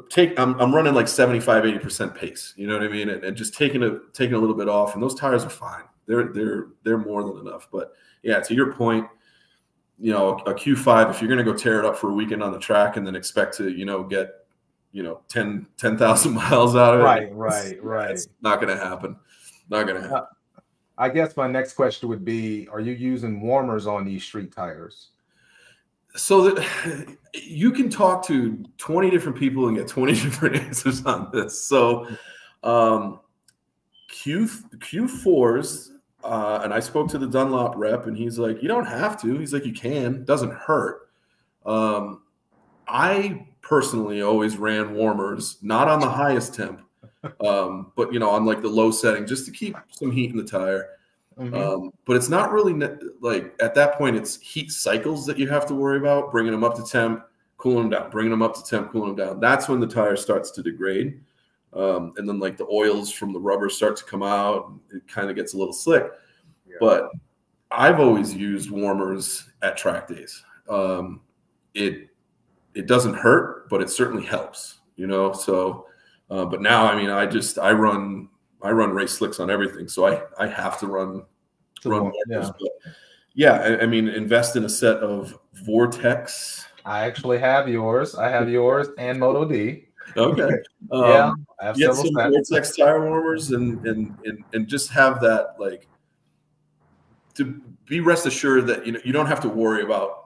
take I'm, I'm running like 75 80% pace you know what i mean and, and just taking a taking a little bit off and those tires are fine they're they're they're more than enough. But yeah, to your point, you know, a Q5, if you're going to go tear it up for a weekend on the track and then expect to, you know, get, you know, 10, 10,000 miles out of it. Right, right, right. It's not going to happen. Not going to happen. I guess my next question would be, are you using warmers on these street tires? So that you can talk to 20 different people and get 20 different answers on this. So, um, Q Q4s uh, and I spoke to the Dunlop rep, and he's like, "You don't have to." He's like, "You can. Doesn't hurt." Um, I personally always ran warmers, not on the highest temp, um, but you know, on like the low setting, just to keep some heat in the tire. Mm-hmm. Um, but it's not really like at that point, it's heat cycles that you have to worry about, bringing them up to temp, cooling them down, bringing them up to temp, cooling them down. That's when the tire starts to degrade. Um, and then like the oils from the rubber start to come out. It kind of gets a little slick. Yeah. But I've always used warmers at track days. Um, it it doesn't hurt, but it certainly helps. You know, so. Uh, but now, I mean, I just I run I run race slicks on everything, so I I have to run run. Yeah. But yeah, I, I mean, invest in a set of Vortex. I actually have yours. I have yours and Moto D. Okay. Um, yeah. I have get some Vortex tire warmers and, and and and just have that like to be rest assured that you know you don't have to worry about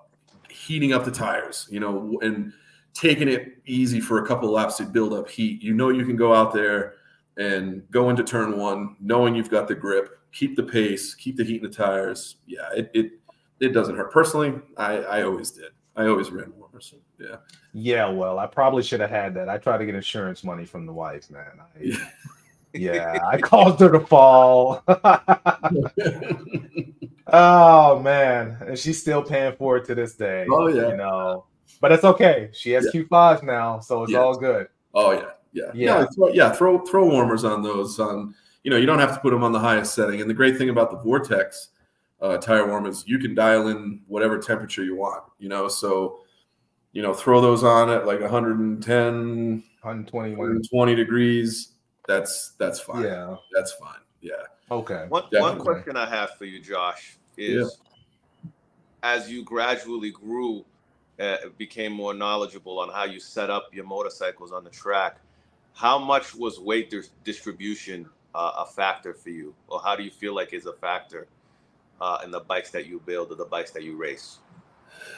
heating up the tires, you know, and taking it easy for a couple laps to build up heat. You know you can go out there and go into turn one knowing you've got the grip, keep the pace, keep the heat in the tires. Yeah, it it, it doesn't hurt. Personally, I, I always did. I always ran warmers. Yeah. Yeah, well, I probably should have had that. I tried to get insurance money from the wife, man. I, yeah, I caused her to fall. oh man, and she's still paying for it to this day. Oh yeah, you know, but it's okay. She has yeah. Q5s now, so it's all good. Oh yeah, yeah, yeah. throw, yeah, throw throw warmers on those. On you know, you don't have to put them on the highest setting. And the great thing about the Vortex uh, tire warmers, you can dial in whatever temperature you want. You know, so you know, throw those on at like 110, 120, 120 degrees. That's that's fine. Yeah, that's fine. Yeah. Okay. One, one question I have for you, Josh, is yeah. as you gradually grew, uh, became more knowledgeable on how you set up your motorcycles on the track. How much was weight distribution uh, a factor for you, or how do you feel like is a factor uh, in the bikes that you build or the bikes that you race?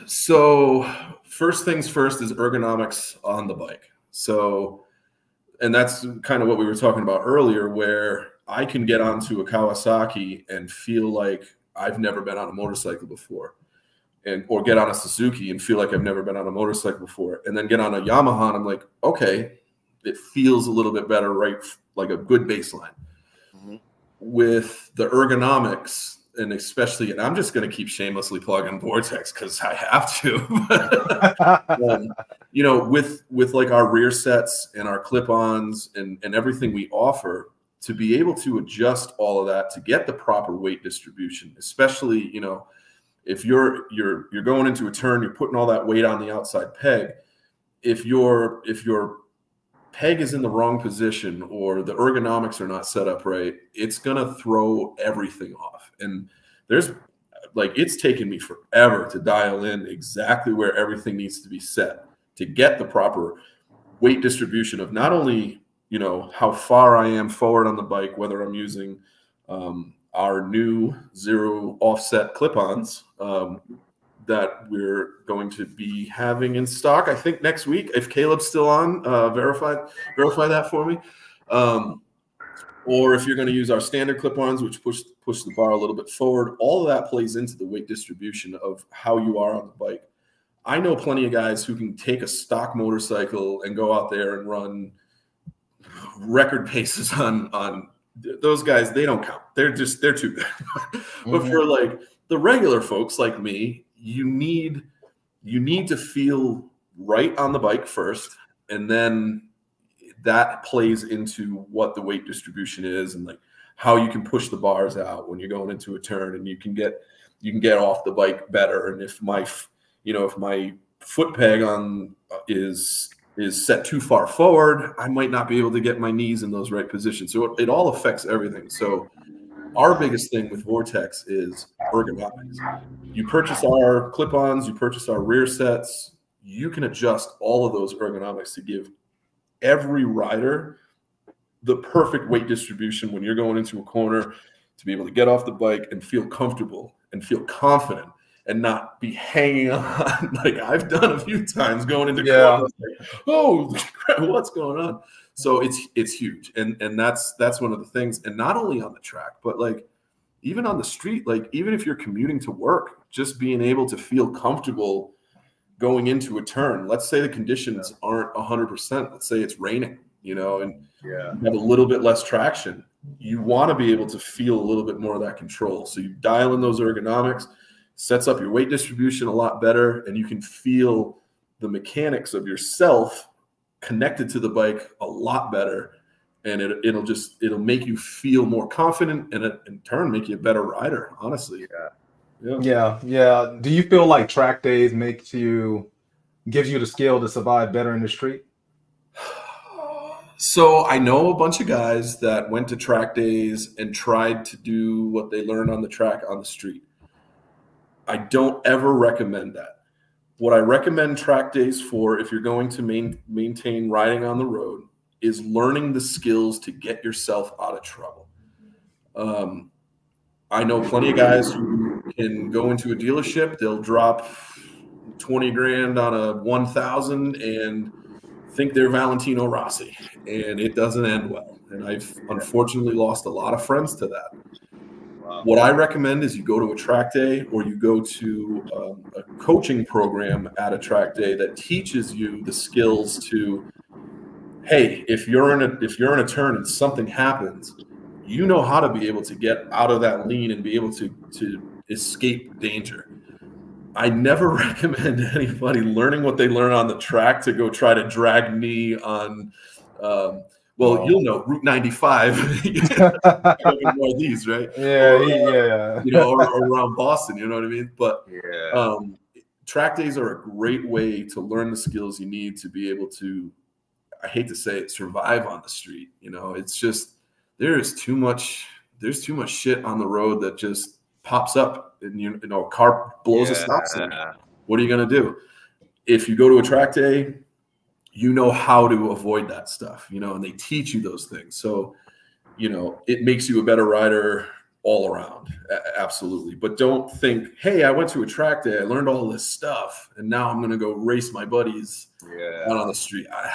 So, first things first is ergonomics on the bike. So, and that's kind of what we were talking about earlier, where I can get onto a Kawasaki and feel like I've never been on a motorcycle before, and or get on a Suzuki and feel like I've never been on a motorcycle before, and then get on a Yamaha and I'm like, okay, it feels a little bit better, right? Like a good baseline. Mm-hmm. With the ergonomics, and especially, and I'm just going to keep shamelessly plugging Vortex because I have to. um, you know, with with like our rear sets and our clip-ons and and everything we offer, to be able to adjust all of that to get the proper weight distribution, especially you know, if you're you're you're going into a turn, you're putting all that weight on the outside peg. If you're if you're peg is in the wrong position or the ergonomics are not set up right, it's going to throw everything off. And there's like, it's taken me forever to dial in exactly where everything needs to be set to get the proper weight distribution of not only, you know, how far I am forward on the bike, whether I'm using um, our new zero offset clip-ons um, that we're going to be having in stock. I think next week, if Caleb's still on, uh, verify verify that for me. Um, or if you're going to use our standard clip-ons, which push push the bar a little bit forward, all of that plays into the weight distribution of how you are on the bike. I know plenty of guys who can take a stock motorcycle and go out there and run record paces on on those guys. They don't count. They're just they're too good. but for mm-hmm. like the regular folks like me, you need you need to feel right on the bike first, and then that plays into what the weight distribution is and like how you can push the bars out when you're going into a turn and you can get you can get off the bike better. And if my you know if my foot peg on uh, is is set too far forward i might not be able to get my knees in those right positions. So it, it all affects everything. So our biggest thing with vortex is ergonomics you purchase our clip-ons you purchase our rear sets you can adjust all of those ergonomics to give every rider the perfect weight distribution when you're going into a corner to be able to get off the bike and feel comfortable and feel confident and not be hanging on like I've done a few times going into yeah. corners. Like, oh, what's going on? So it's it's huge, and and that's that's one of the things. And not only on the track, but like even on the street, like even if you're commuting to work, just being able to feel comfortable going into a turn. Let's say the conditions yeah. aren't 100%. Let's say it's raining, you know, and yeah. have a little bit less traction. You want to be able to feel a little bit more of that control. So you dial in those ergonomics, sets up your weight distribution a lot better, and you can feel the mechanics of yourself connected to the bike a lot better. And it, it'll just it'll make you feel more confident and it, in turn make you a better rider, honestly. Yeah. Yeah. yeah, yeah. Do you feel like track days makes you gives you the skill to survive better in the street? So I know a bunch of guys that went to track days and tried to do what they learned on the track on the street. I don't ever recommend that. What I recommend track days for, if you're going to main, maintain riding on the road, is learning the skills to get yourself out of trouble. Um, I know plenty of guys who can go into a dealership, they'll drop 20 grand on a 1000 and think they're Valentino Rossi, and it doesn't end well. And I've unfortunately lost a lot of friends to that. What I recommend is you go to a track day or you go to um, a coaching program at a track day that teaches you the skills to, hey, if you're in a if you're in a turn and something happens, you know how to be able to get out of that lean and be able to to escape danger. I never recommend anybody learning what they learn on the track to go try to drag me on. Um, well, oh. you'll know Route 95, Northeast, right? Yeah, or, yeah. You know, or, or around Boston. You know what I mean? But yeah. um, track days are a great way to learn the skills you need to be able to. I hate to say it, survive on the street. You know, it's just there is too much there's too much shit on the road that just pops up and you, you know a car blows yeah. a stop sign what are you going to do if you go to a track day you know how to avoid that stuff you know and they teach you those things so you know it makes you a better rider all around absolutely but don't think hey i went to a track day i learned all this stuff and now i'm going to go race my buddies yeah. out on the street I,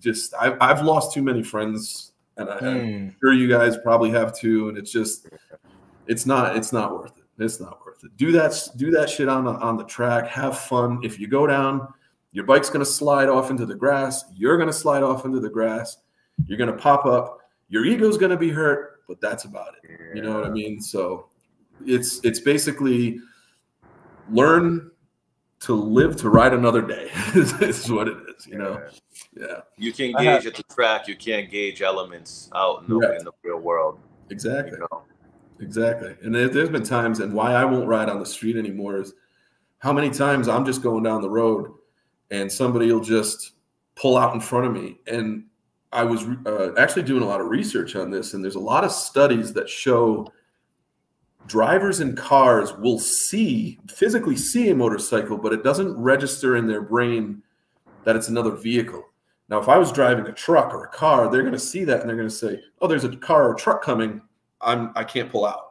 just I've, I've lost too many friends and I, am hmm. sure you guys probably have too. And it's just, it's not, it's not worth it. It's not worth it. Do that, do that shit on the on the track. Have fun. If you go down, your bike's gonna slide off into the grass. You're gonna slide off into the grass. You're gonna pop up. Your ego's gonna be hurt, but that's about it. Yeah. You know what I mean? So it's it's basically learn to live to ride another day. this is what it is, you know. Yeah. You can gauge have, at the track. You can't gauge elements out in the, in the real world. Exactly. You know? Exactly. And there's been times, and why I won't ride on the street anymore is how many times I'm just going down the road and somebody will just pull out in front of me. And I was uh, actually doing a lot of research on this, and there's a lot of studies that show drivers in cars will see physically see a motorcycle, but it doesn't register in their brain that it's another vehicle. Now, if I was driving a truck or a car, they're going to see that and they're going to say, "Oh, there's a car or a truck coming. I'm I can't pull out."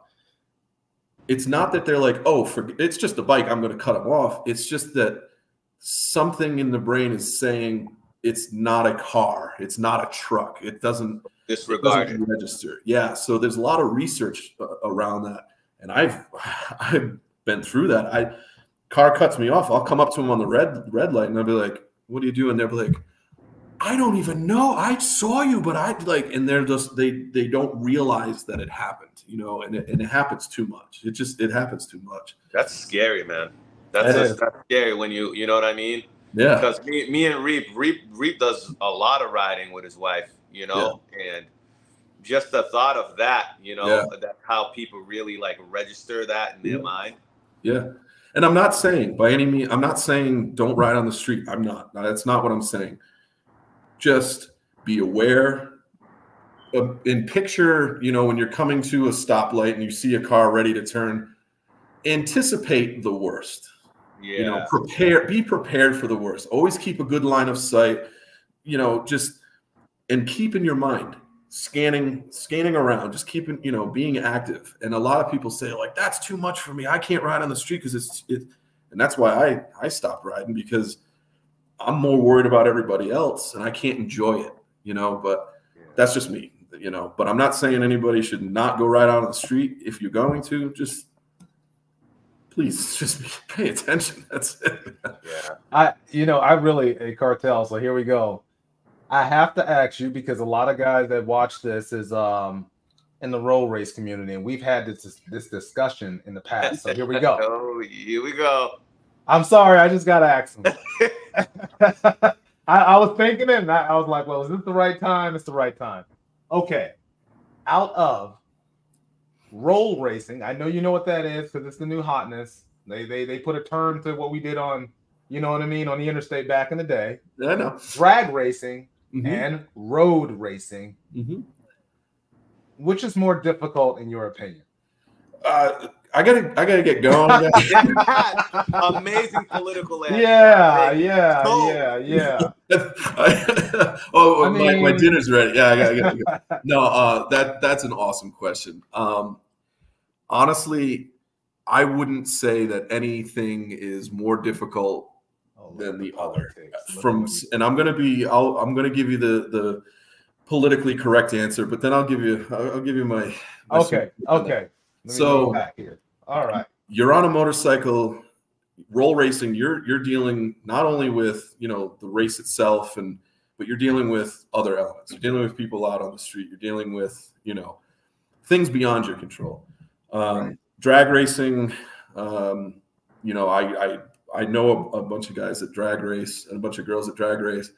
it's not that they're like, oh, for, it's just a bike. I'm going to cut them off. It's just that something in the brain is saying it's not a car. It's not a truck. It doesn't disregard it doesn't register. Yeah. So there's a lot of research uh, around that, and I've I've been through that. I car cuts me off. I'll come up to him on the red red light, and I'll be like, "What are you doing?" They'll be like, I don't even know. I saw you, but I like, and they're just they they don't realize that it happened, you know, and it, and it happens too much. It just it happens too much. That's scary, man. That's, that just, that's scary when you you know what I mean. Yeah. Because me me and Reap Reap Reap does a lot of riding with his wife, you know, yeah. and just the thought of that, you know, yeah. that's how people really like register that in their yeah. mind. Yeah. And I'm not saying by any means, I'm not saying don't ride on the street. I'm not. That's not what I'm saying just be aware of, and picture, you know, when you're coming to a stoplight and you see a car ready to turn, anticipate the worst. Yeah. You know, prepare, be prepared for the worst. Always keep a good line of sight, you know, just and keep in your mind scanning scanning around just keeping you know being active and a lot of people say like that's too much for me i can't ride on the street because it's it and that's why i i stopped riding because I'm more worried about everybody else and I can't enjoy it, you know, but that's just me, you know, but I'm not saying anybody should not go right out on the street. If you're going to just please just pay attention. That's it. Yeah. I, you know, I really a cartel. So here we go. I have to ask you because a lot of guys that watch this is, um, in the roll race community, and we've had this this discussion in the past. So here we go. oh, here we go. I'm sorry, I just gotta ask him. I, I, was thinking it, and I, I was like, "Well, is this the right time? It's the right time." Okay, out of roll racing, I know you know what that is because it's the new hotness. They they they put a term to what we did on, you know what I mean, on the interstate back in the day. I know. Drag racing mm-hmm. and road racing. Mm-hmm. Which is more difficult in your opinion? Uh, I gotta, I gotta get going. Amazing political answer. Yeah, yeah, yeah, yeah. oh, I mean, my, my, dinner's ready. Yeah, I gotta, I gotta, no, uh, that that's an awesome question. Um, honestly, I wouldn't say that anything is more difficult oh, than the other. From and I'm gonna be, I'll, I'm gonna give you the the politically correct answer, but then I'll give you, I'll, I'll give you my. my okay. Okay so all right, you're on a motorcycle, roll racing. You're you're dealing not only with you know the race itself and but you're dealing with other elements. You're dealing with people out on the street. You're dealing with you know things beyond your control. Um, right. Drag racing, um, you know, I I, I know a, a, bunch of guys that drag race and a bunch of girls that drag race,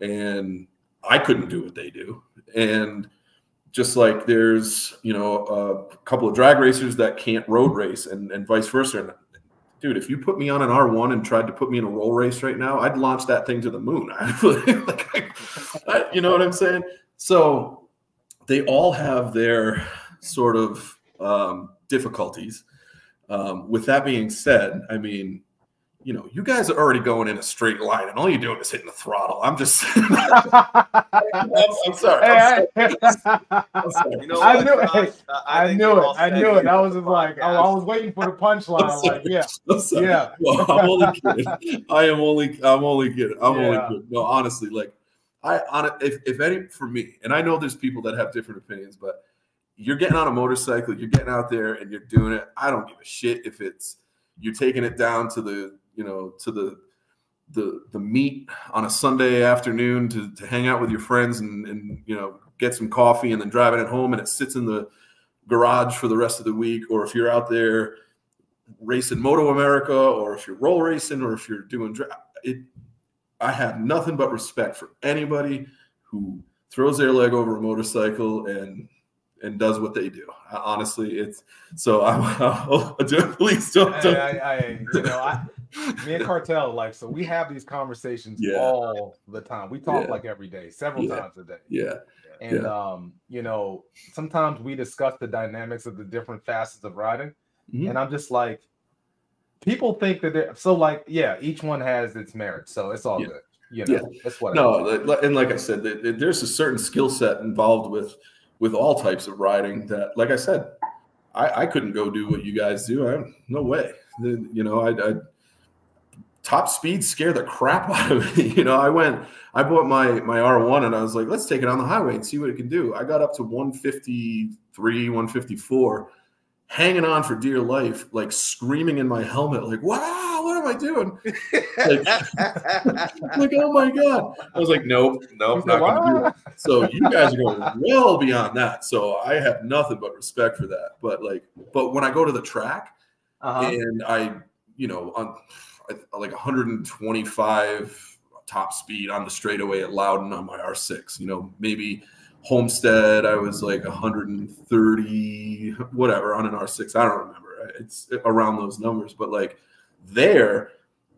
and I couldn't do what they do. And just like there's you know a couple of drag racers that can't road race and, and vice versa. And dude if you put me on an r1 and tried to put me in a roll race right now i'd launch that thing to the moon. Like, I, you know what i'm saying? So they all have their sort of um, difficulties. Um, with that being said i mean you know, you guys are already going in a straight line, and all you're doing is hitting the throttle. I'm just, I'm, I'm, sorry. I'm, sorry. You know I knew it. I, I knew it. I knew it. I was just like, I, I was waiting for the punchline. Like, yeah, yeah. Well, I'm only kidding. I am only, I'm only kidding. I'm yeah. only kidding. No, honestly, like, I on. If if any for me, and I know there's people that have different opinions, but you're getting on a motorcycle, you're getting out there, and you're doing it. I don't give a shit if it's you're taking it down to the you know to the the the meet on a Sunday afternoon to, to hang out with your friends and, and you know get some coffee and then driving it home and it sits in the garage for the rest of the week or if you're out there racing moto america or if you're roll racing or if you're doing it i have nothing but respect for anybody who throws their leg over a motorcycle and and does what they do. Honestly, it's so. I'm, I'll, please don't. don't. I, I, you know, I, me and Cartel, like, so we have these conversations yeah. all the time. We talk yeah. like every day, several yeah. times a day. Yeah. And um, you know, sometimes we discuss the dynamics of the different facets of riding, mm-hmm. and I'm just like, people think that they're so like, yeah, each one has its merits, so it's all good. You know, yeah. that's what. No, and like I said, there's a certain skill set involved with with all types of riding that, like I said, I, I couldn't go do what you guys do. I no way. The, you know, I, I top speed scare the crap out of me. You know, I went, I bought my my R1 and I was like, let's take it on the highway and see what it can do. I got up to 153, 154, hanging on for dear life, like screaming in my helmet, like, wow, what am I doing? like, like, oh my God. I was like, nope, nope, not gonna do it. So you guys are going well beyond that. So I have nothing but respect for that. But like, but when I go to the track uh-huh. and I, you know, on like 125 top speed on the straightaway at Loudon on my R6. You know, maybe Homestead, I was like 130, whatever on an R6. I don't remember. It's around those numbers, but like there,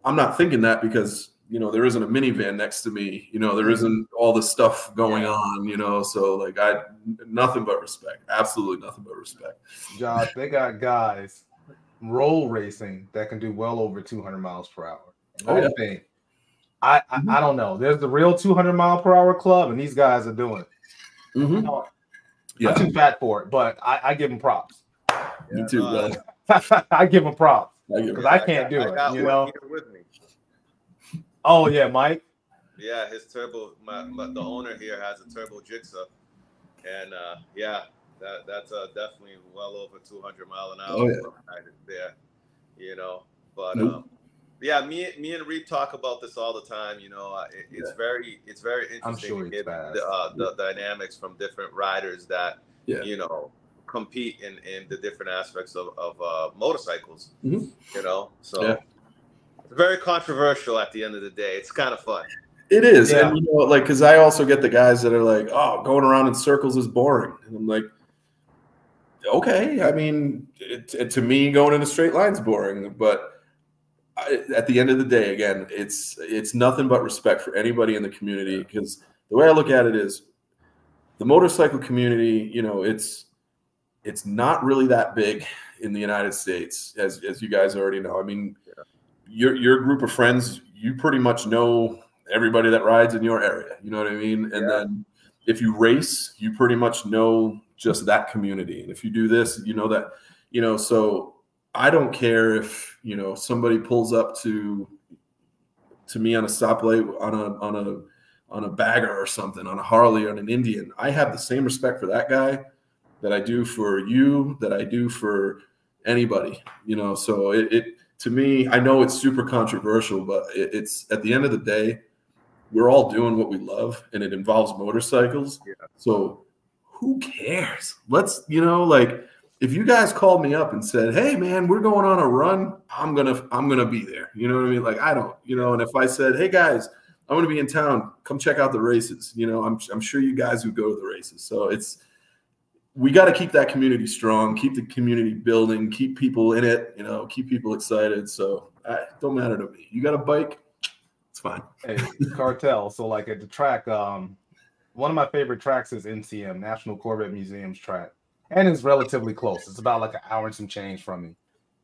I'm not thinking that because you know there isn't a minivan next to me. You know, there isn't all this stuff going yeah. on. You know, so like I nothing but respect. Absolutely nothing but respect. Josh, they got guys roll racing that can do well over 200 miles per hour. Oh, yeah. thing. I, I, mm-hmm. I don't know. There's the real 200 mile per hour club, and these guys are doing it. Mm-hmm. yeah. I'm too fat for it, but I, I give them props. Me too, uh, I give them props because I, I, can't do I, it. you know. With me. Oh yeah, Mike. Yeah, his turbo. My, my, the owner here has a turbo jigsaw, and uh, yeah, that that's uh, definitely well over 200 mile an hour oh, yeah. there, you know. But nope. um, yeah, me me and Reed talk about this all the time. You know, uh, it, it's yeah. very it's very interesting sure to get the, uh, the yeah. dynamics from different riders that yeah. you know compete in in the different aspects of of uh, motorcycles. Mm-hmm. You know, so it's very controversial at the end of the day. It's kind of fun. It is, and you know, like because I also get the guys that are like, "Oh, going around in circles is boring," and I'm like, okay. I mean, it, it, to me, going in a straight line is boring, but I, at the end of the day, again, it's it's nothing but respect for anybody in the community because the way I look at it is the motorcycle community. You know, it's it's not really that big in the United States, as as you guys already know. I mean, yeah. your your group of friends, you pretty much know everybody that rides in your area. You know what I mean? And yeah. then if you race, you pretty much know just that community. And if you do this, you know that, you know, so I don't care if, you know, somebody pulls up to to me on a stoplight on a on a on a bagger or something, on a Harley on an Indian. I have the same respect for that guy that I do for you, that I do for anybody, you know. So it, it to me, I know it's super controversial, but it, it's at the end of the day, we're all doing what we love and it involves motorcycles. Yeah. So who cares? Let's, you know, like if you guys called me up and said, "Hey, man, we're going on a run," I'm gonna, I'm gonna be there. You know what I mean? Like I don't, you know. And if I said, "Hey, guys, I'm gonna be in town. Come check out the races," you know, I'm, I'm sure you guys would go to the races. So it's, we got to keep that community strong, keep the community building, keep people in it, you know, keep people excited. So I, don't matter to me. You got a bike, it's fine. Hey, cartel. So like at the track, um, one of my favorite tracks is NCM, National Corvette Museum's track, and it's relatively close. It's about like an hour and some change from me.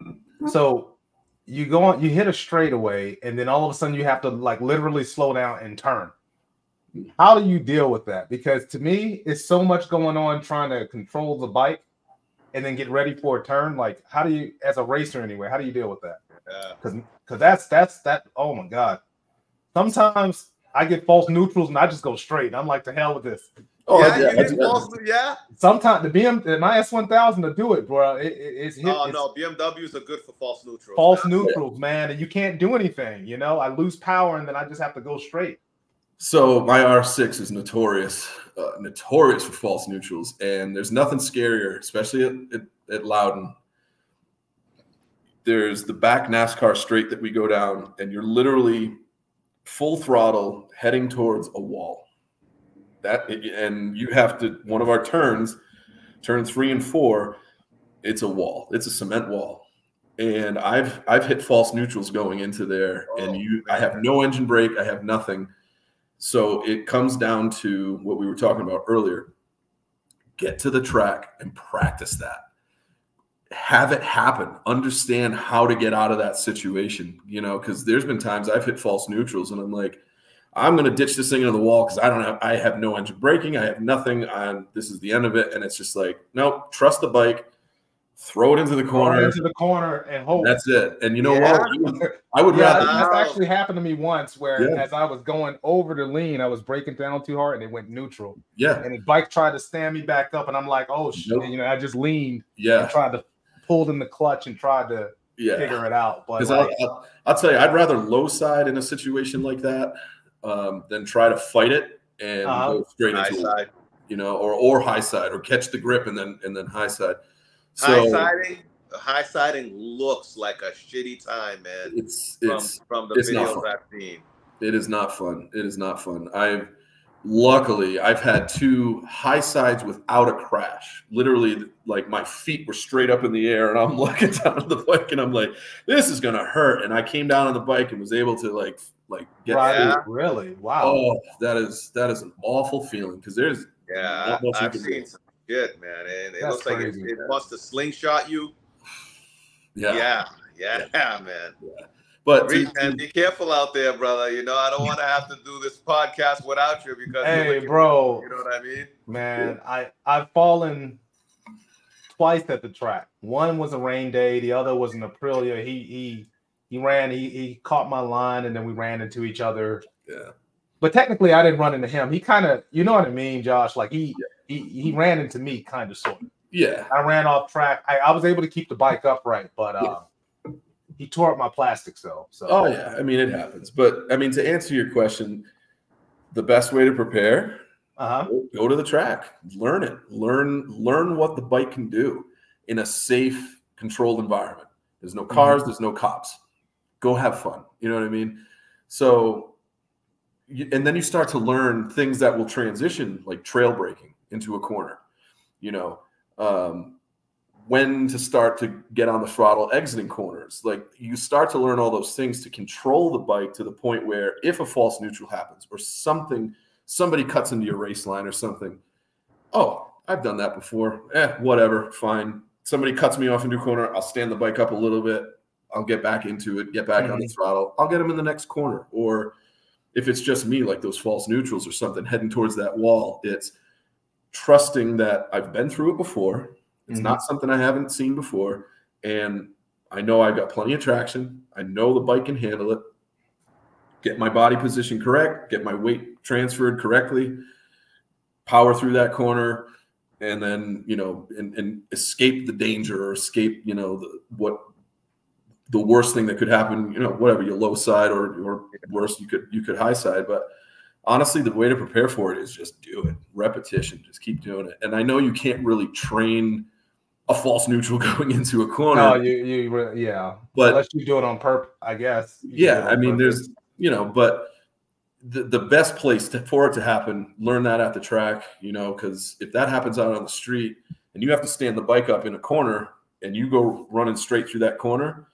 Mm-hmm. So you go on, you hit a straightaway, and then all of a sudden you have to like literally slow down and turn. How do you deal with that? Because to me, it's so much going on trying to control the bike and then get ready for a turn. Like, how do you, as a racer anyway, how do you deal with that? Because yeah. because that's that's that. Oh my god. Sometimes I get false neutrals and I just go straight. I'm like, the hell with this. Oh, yeah, yeah, false, yeah. Sometimes the BM, my S1000 to do it, bro. It, it, it's hit, oh it's, no, BMWs are good for false neutrals. False man. neutrals, man, and you can't do anything. You know, I lose power and then I just have to go straight. So my R6 is notorious, uh, notorious for false neutrals, and there's nothing scarier, especially at, at, at Loudon. There's the back NASCAR straight that we go down, and you're literally full throttle heading towards a wall. That and you have to one of our turns, turn three and four, it's a wall. It's a cement wall. And I've I've hit false neutrals going into there, oh, and you I have no engine brake, I have nothing. So it comes down to what we were talking about earlier. Get to the track and practice that have it happen understand how to get out of that situation you know because there's been times i've hit false neutrals and i'm like i'm going to ditch this thing into the wall because i don't have i have no engine braking i have nothing on this is the end of it and it's just like nope trust the bike throw it into the corner, into the corner, and hope. That's it. And you know yeah. what? I would yeah, rather. That's actually happened to me once, where yeah. as I was going over the lean, I was breaking down too hard, and it went neutral. Yeah. And the bike tried to stand me back up, and I'm like, oh shit! Nope. You know, I just leaned. Yeah. And tried to pulled in the clutch and tried to yeah. figure it out. But like, I'll, I'll, I'll, tell you, I'd rather low side in a situation like that um, than try to fight it and uh-huh. go straight high into side. It, you know, or or high side, or catch the grip and then and then high side. So, high siding, high siding looks like a shitty time, man. It's it's from, from the videos I've seen. It is not fun. It is not fun. I've luckily I've had two high sides without a crash. Literally, like my feet were straight up in the air, and I'm looking down on the bike, and I'm like, "This is gonna hurt." And I came down on the bike and was able to like like get right. Really? Wow. Oh, that is that is an awful feeling because there's yeah, I, have seen some shit, man, and it That's looks crazy, like it, it wants to slingshot you. Yeah. Yeah. Yeah, yeah man. Yeah. But Reed, man, be careful out there, brother. You know, I don't want to have to do this podcast without you because hey, bro, you know what I mean? Man, I I've fallen twice at the track. One was a rain day, the other was an Aprilia. He he he ran, he he caught my line, and then we ran into each other. Yeah. But technically, I didn't run into him. He kind of, you know what I mean, Josh? Like he yeah. he he ran into me, kind of sort of. Yeah. I ran off track. I, I was able to keep the bike upright, but uh, yeah he tore up my plastics though. So oh yeah, I mean it happens. But I mean to answer your question, the best way to prepare, uh-huh. go, go to the track, learn it, learn learn what the bike can do in a safe, controlled environment. There's no cars, mm-hmm. there's no cops. Go have fun. You know what I mean? So, and then you start to learn things that will transition, like trail braking into a corner. You know, um, when to start to get on the throttle exiting corners. Like you start to learn all those things to control the bike to the point where if a false neutral happens or something, somebody cuts into your race line or something, oh, I've done that before. Eh, whatever, fine. Somebody cuts me off into a corner, I'll stand the bike up a little bit. I'll get back into it, get back mm-hmm. on the mm-hmm. throttle. I'll get them in the next corner. Or if it's just me, like those false neutrals or something heading towards that wall, it's trusting that I've been through it before it's mm-hmm. not something I haven't seen before. And I know I've got plenty of traction. I know the bike can handle it. Get my body position correct, get my weight transferred correctly, power through that corner, and then, you know, and, and escape the danger or escape, you know, the, what the worst thing that could happen, you know, whatever your low side or or worse, you could you could high side. But honestly, the way to prepare for it is just do it. Repetition. Just keep doing it. And I know you can't really train a false neutral going into a corner. No, you, you, yeah. But unless you do it on purpose, I guess. Yeah, I mean, purpose. there's, you know, but the, the best place to, for it to happen, learn that at the track, you know, because if that happens out on the street and you have to stand the bike up in a corner and you go running straight through that corner,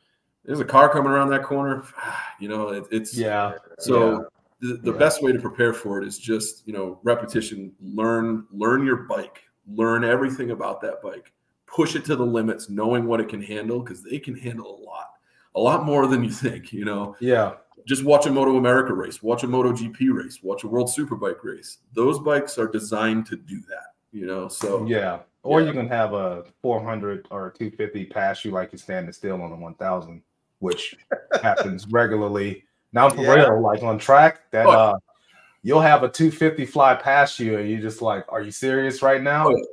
there's a car coming around that corner, you know, it, it's yeah. So yeah. the, the yeah. best way to prepare for it is just, you know, repetition, learn, learn your bike, learn everything about that bike push it to the limits, knowing what it can handle because they can handle a lot, a lot more than you think. You know. Yeah. Just watch a Moto America race, watch a Moto GP race, watch a World Superbike race. Those bikes are designed to do that. You know. So yeah. Or yeah. you can have a 400 or a 250 pass you like you're standing still on a 1000, which happens regularly. Now for yeah. real, like on track, that oh. uh, you'll have a 250 fly past you, and you're just like, are you serious right now? Oh,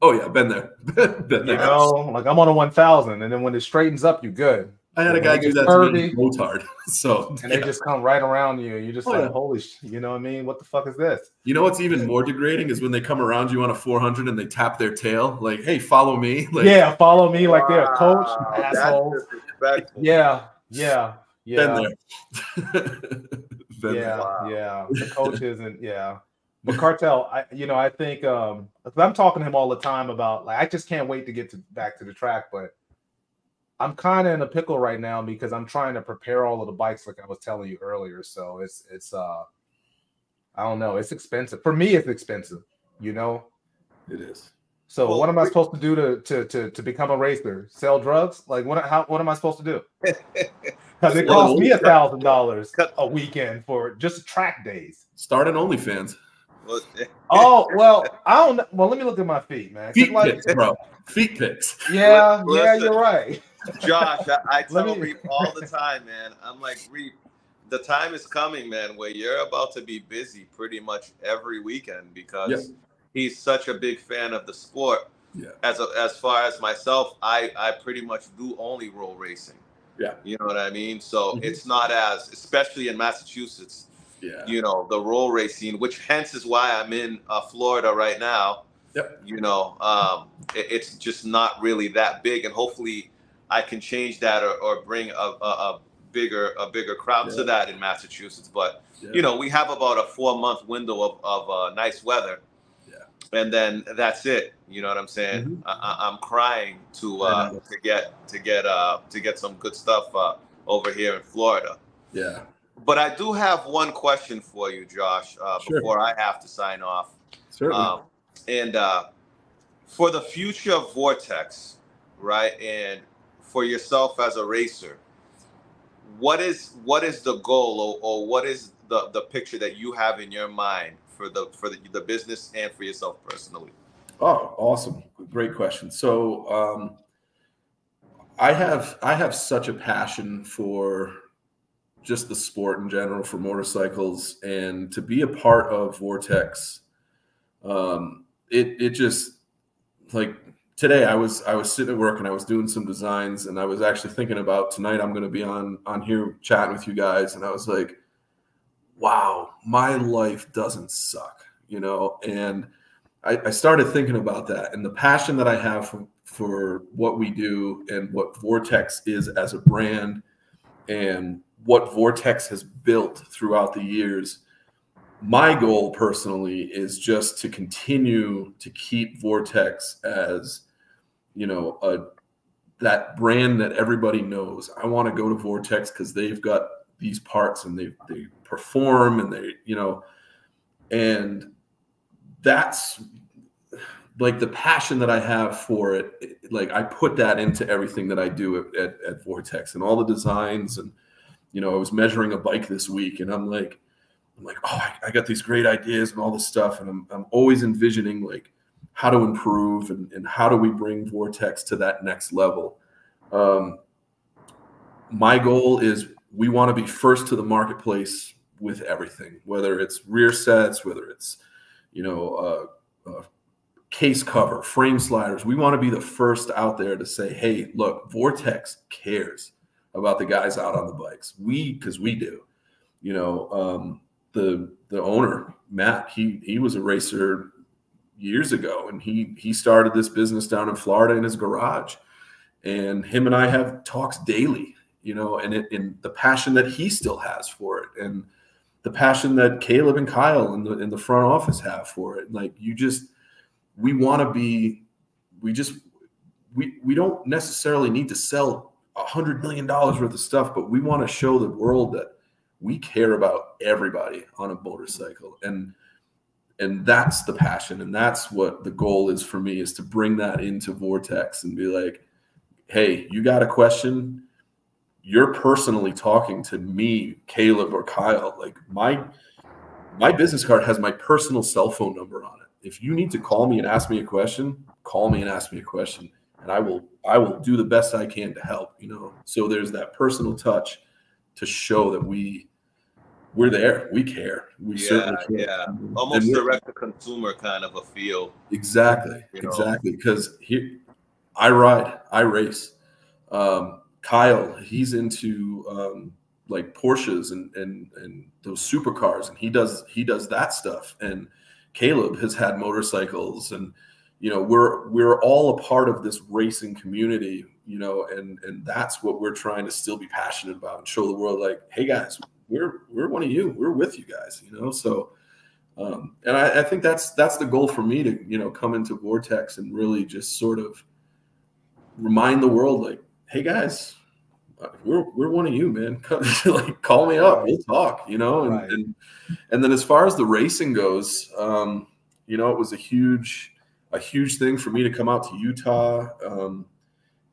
Oh yeah, been there. been there. You know, like I'm on a one thousand, and then when it straightens up, you good. I had a guy do that to me Motard. So and yeah. they just come right around you. You just oh, like, yeah. holy, sh-, you know what I mean? What the fuck is this? You know what's even more degrading is when they come around you on a 400 and they tap their tail, like, "Hey, follow me." Like, yeah, follow me, like they're a coach, asshole. Yeah, yeah, yeah. Been there. Been yeah, there. yeah. The coach isn't. Yeah. But Cartel, I you know, I think um I'm talking to him all the time about like I just can't wait to get to back to the track, but I'm kind of in a pickle right now because I'm trying to prepare all of the bikes like I was telling you earlier. So it's it's uh I don't know, it's expensive. For me, it's expensive, you know. It is. So well, what am I supposed to do to to to to become a racer? Sell drugs? Like what how what am I supposed to do? Because it costs me a thousand dollars a weekend for just track days. Start an OnlyFans. oh well, I don't. Well, let me look at my feet, man. Feet like, pics, bro. Feet pics. Yeah, Listen, yeah, you're right. Josh, I, I tell me... Reap all the time, man. I'm like Reap. The time is coming, man, where you're about to be busy pretty much every weekend because yep. he's such a big fan of the sport. Yeah. As a, as far as myself, I I pretty much do only roll racing. Yeah. You know what I mean? So mm-hmm. it's not as, especially in Massachusetts. Yeah. You know the roll racing, which hence is why I'm in uh, Florida right now. Yep. You know, um, it, it's just not really that big, and hopefully, I can change that or, or bring a, a, a bigger a bigger crowd yeah. to that in Massachusetts. But yeah. you know, we have about a four month window of, of uh, nice weather and then that's it. You know what I'm saying? Mm-hmm. I, am crying to uh, to get to get uh, to get some good stuff uh, over here in Florida. Yeah. But I do have one question for you, Josh, uh, sure. before I have to sign off. Certainly. Um, and uh, for the future of Vortex, right, and for yourself as a racer, what is what is the goal, or, or what is the the picture that you have in your mind for the for the, the business and for yourself personally? Oh, awesome! Great question. So, um, I have I have such a passion for just the sport in general, for motorcycles, and to be a part of Vortex. Um, it it just like today I was I was sitting at work and I was doing some designs and I was actually thinking about tonight I'm going to be on on here chatting with you guys and I was like wow, my life doesn't suck, you know? And I, I started thinking about that and the passion that I have for, for what we do and what Vortex is as a brand and what Vortex has built throughout the years. My goal personally is just to continue to keep Vortex as, you know, a that brand that everybody knows. I want to go to Vortex because they've got these parts and they they perform and they you know and that's like the passion that I have for it, like I put that into everything that I do at, at, at, Vortex and all the designs. And, you know, I was measuring a bike this week and I'm like, I'm like, oh, I, I got these great ideas and all this stuff. And I'm, I'm always envisioning like how to improve and, and how do we bring Vortex to that next level. Um, my goal is we want to be first to the marketplace with everything, whether it's rear sets, whether it's, you know, uh, uh, case cover, frame sliders. We want to be the first out there to say, hey, look, Vortex cares about the guys out on the bikes. We, because we do. You know, um, the the owner Matt, he he was a racer years ago, and he he started this business down in Florida in his garage, and him and I have talks daily you know, and it, and the passion that he still has for it, and the passion that Caleb and Kyle in the in the front office have for it. Like you just, we want to be, we just, we we don't necessarily need to sell hundred million dollars worth of stuff, but we want to show the world that we care about everybody on a motorcycle, and and that's the passion, and that's what the goal is for me is to bring that into Vortex and be like, hey, you got a question? you're personally talking to me, Caleb or Kyle, like my my business card has my personal cell phone number on it. If you need to call me and ask me a question, call me and ask me a question, and I will I will do the best I can to help. You know, so there's that personal touch to show that we we're there, we care, we yeah, certainly care. Yeah, almost direct to consumer kind of a feel. Exactly, you know? exactly. Because here, I ride, I race. Um, Kyle, he's into um, like Porsches and and and those supercars, and he does he does that stuff. And Caleb has had motorcycles, and you know we're we're all a part of this racing community, you know, and and that's what we're trying to still be passionate about and show the world, like, hey guys, we're we're one of you, we're with you guys, you know. So, um, and I, I think that's that's the goal for me to you know come into Vortex and really just sort of remind the world, like, hey guys, we're we're one of you, man. like call me up, we'll talk, you know. And, right. and and then as far as the racing goes, um, you know, it was a huge a huge thing for me to come out to Utah um,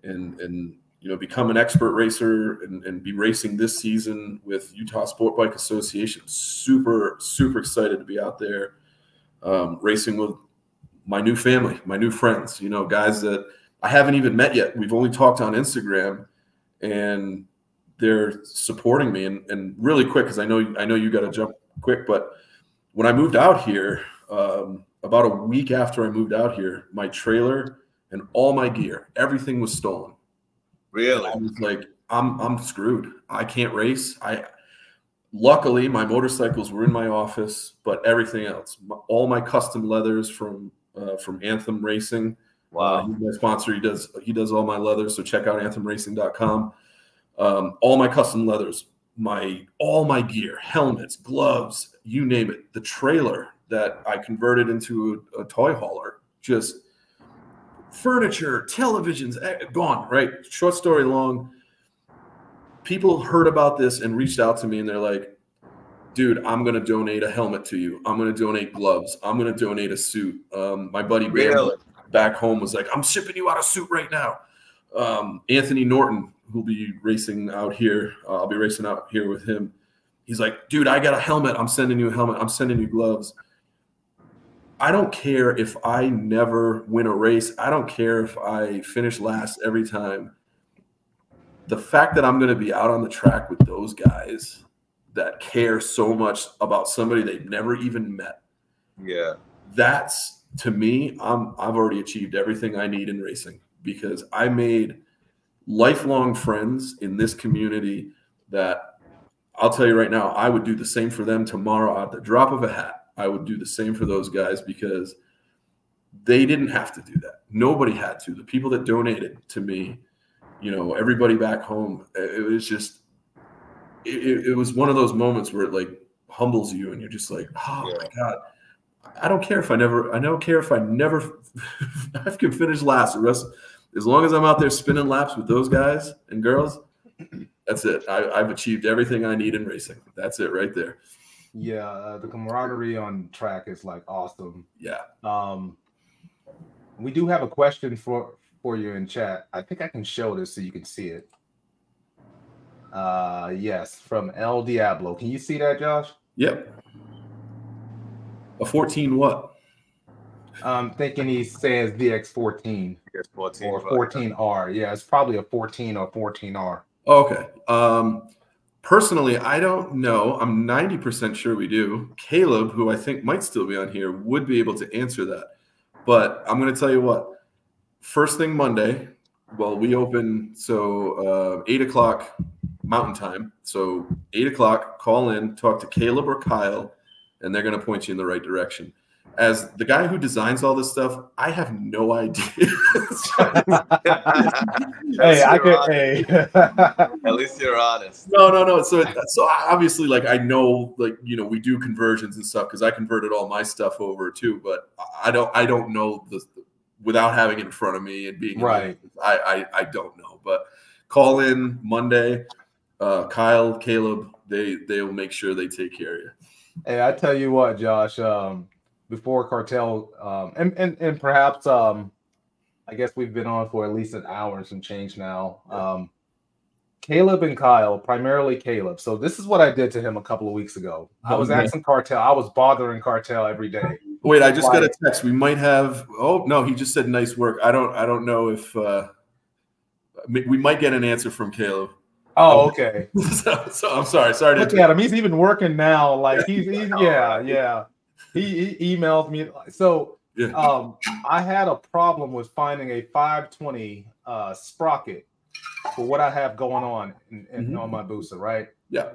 and and you know become an expert racer and, and be racing this season with Utah Sport Bike Association. Super super excited to be out there. um, racing with my new family, my new friends, you know, guys that I haven't even met yet. We've only talked on Instagram and they're supporting me and, and really quick because I know I know you got to jump quick, but when I moved out here, um, about a week after I moved out here, my trailer and all my gear, everything was stolen. Really? I was like, I'm I'm screwed. I can't race. I luckily my motorcycles were in my office, but everything else, all my custom leathers from uh, from Anthem Racing. Wow. Uh, he's my sponsor. He does he does all my leathers. So check out anthemracing.com. Um, all my custom leathers, my all my gear, helmets, gloves, you name it. The trailer that I converted into a, a toy hauler, just furniture, televisions, eh, gone. Right. Short story long. People heard about this and reached out to me, and they're like, dude, I'm going to donate a helmet to you. I'm going to donate gloves. I'm going to donate a suit. Um, my buddy really? back home was like, I'm shipping you out a suit right now. Um, Anthony Norton, who'll be racing out here, uh, I'll be racing out here with him. He's like, dude, I got a helmet. I'm sending you a helmet. I'm sending you gloves. I don't care if I never win a race. I don't care if I finish last every time. The fact that I'm going to be out on the track with those guys that care so much about somebody they've never even met. Yeah. That's to me, I'm I've already achieved everything I need in racing because I made lifelong friends in this community that I'll tell you right now, I would do the same for them tomorrow at the drop of a hat. I would do the same for those guys because they didn't have to do that. Nobody had to. The people that donated to me, you know, everybody back home, it was just it, it was one of those moments where it like humbles you and you're just like, oh yeah. my God. I don't care if I never I don't care if I never I can finish last the rest as long as I'm out there spinning laps with those guys and girls, that's it. I, have achieved everything I need in racing. That's it right there. Yeah, uh, the camaraderie on track is like awesome. Yeah. Um, we do have a question for for you in chat. I think I can show this so you can see it. Uh, yes, from El Diablo. Can you see that, Josh? Yep. A 14 what? I'm thinking he says ZX14 or 14R. Yeah, it's probably a 14 or 14R. Okay. Um, personally, I don't know. I'm 90% sure we do. Caleb, who I think might still be on here, would be able to answer that. But I'm going to tell you what. First thing Monday, well, we open so uh, eight o'clock Mountain Time. So eight o'clock, call in, talk to Caleb or Kyle, and they're going to point you in the right direction. As the guy who designs all this stuff, I have no idea. hey, I could. Hey. At least you're honest. No, no, no. So, so obviously, like I know, like you know, we do conversions and stuff because I converted all my stuff over too. But I don't, I don't know the without having it in front of me and being right. I, I, I don't know. But call in Monday uh, Kyle, Caleb, they they'll make sure they take care of you. Hey, I tell you what, Josh. Um, before cartel, um, and and and perhaps um, I guess we've been on for at least an hour and some change now. Um, Caleb and Kyle, primarily Caleb. So this is what I did to him a couple of weeks ago. I was asking Cartel. I was bothering Cartel every day. Wait, I just got a text. We might have. Oh no, he just said nice work. I don't. I don't know if uh, we might get an answer from Caleb. Oh, okay. so, so, I'm sorry. Sorry Look to at him. He's even working now. Like he's, he's yeah, yeah. He, he emailed me. So yeah. um, I had a problem with finding a 520 uh, sprocket for what I have going on in, in, mm-hmm. on my booster, right? Yeah.